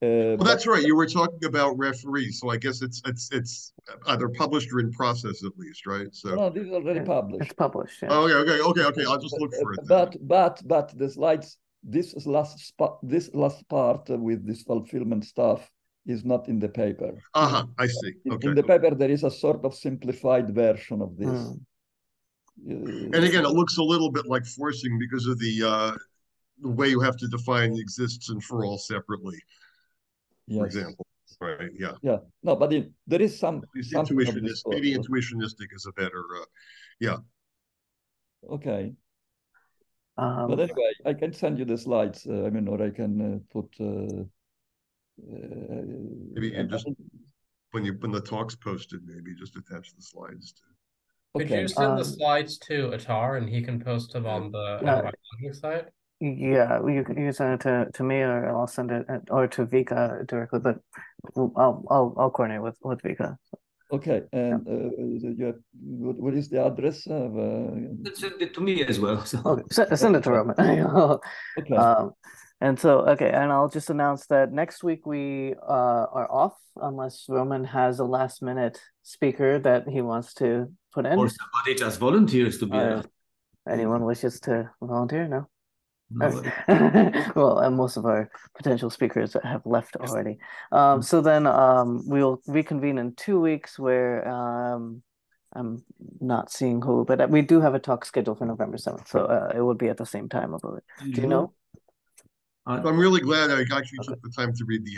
D: well, that's right. You were talking about referees, so I guess it's it's it's either published or in process at least, right? So
B: no, this is already published.
A: It's published. Yeah.
D: Oh, okay, okay, okay, okay. I'll just look for it.
B: But then. but but the slides, this last spot, this last part with this fulfillment stuff is not in the paper.
D: Uh huh. I see. Okay.
B: In, in the paper, there is a sort of simplified version of this. Mm.
D: Uh, and again, it looks a little bit like forcing because of the uh, the way you have to define exists and for all separately yes. for example. Right. Yeah.
B: Yeah. No, but in, there is some
D: intuitionist. Maybe intuitionistic is a better. Uh, yeah.
B: Okay. Um, but anyway, I can send you the slides. Uh, I mean, or I can uh, put. Uh,
D: uh, maybe you just when you when the talk's posted, maybe just attach the slides to.
E: Could you send the
A: Um,
E: slides to Athar and he can post them on the
A: Yeah.
E: NY Logic site?
A: Yeah, you can you can send it to, to me or I'll send it or to Vika directly, but I'll I'll I'll coordinate with with Vika.
B: Okay, and uh, you have, what, what is the address of? Uh,
C: Send it to me as well. So.
A: Okay, send, send it to Roman.
B: okay,
A: Um, and so, okay, and I'll just announce that next week we uh, are off unless Roman has a last minute speaker that he wants to put in.
C: Or somebody just volunteers to be
A: Uh,
C: there.
A: anyone wishes to volunteer? No.
C: No,
A: Okay. well, and most of our potential speakers have left already. Um, so then um, we'll reconvene in two weeks where um, I'm not seeing who, but we do have a talk scheduled for November 7th. So uh, it will be at the same time, I believe. Do you know?
C: I-
D: I'm really glad I actually took the time to read the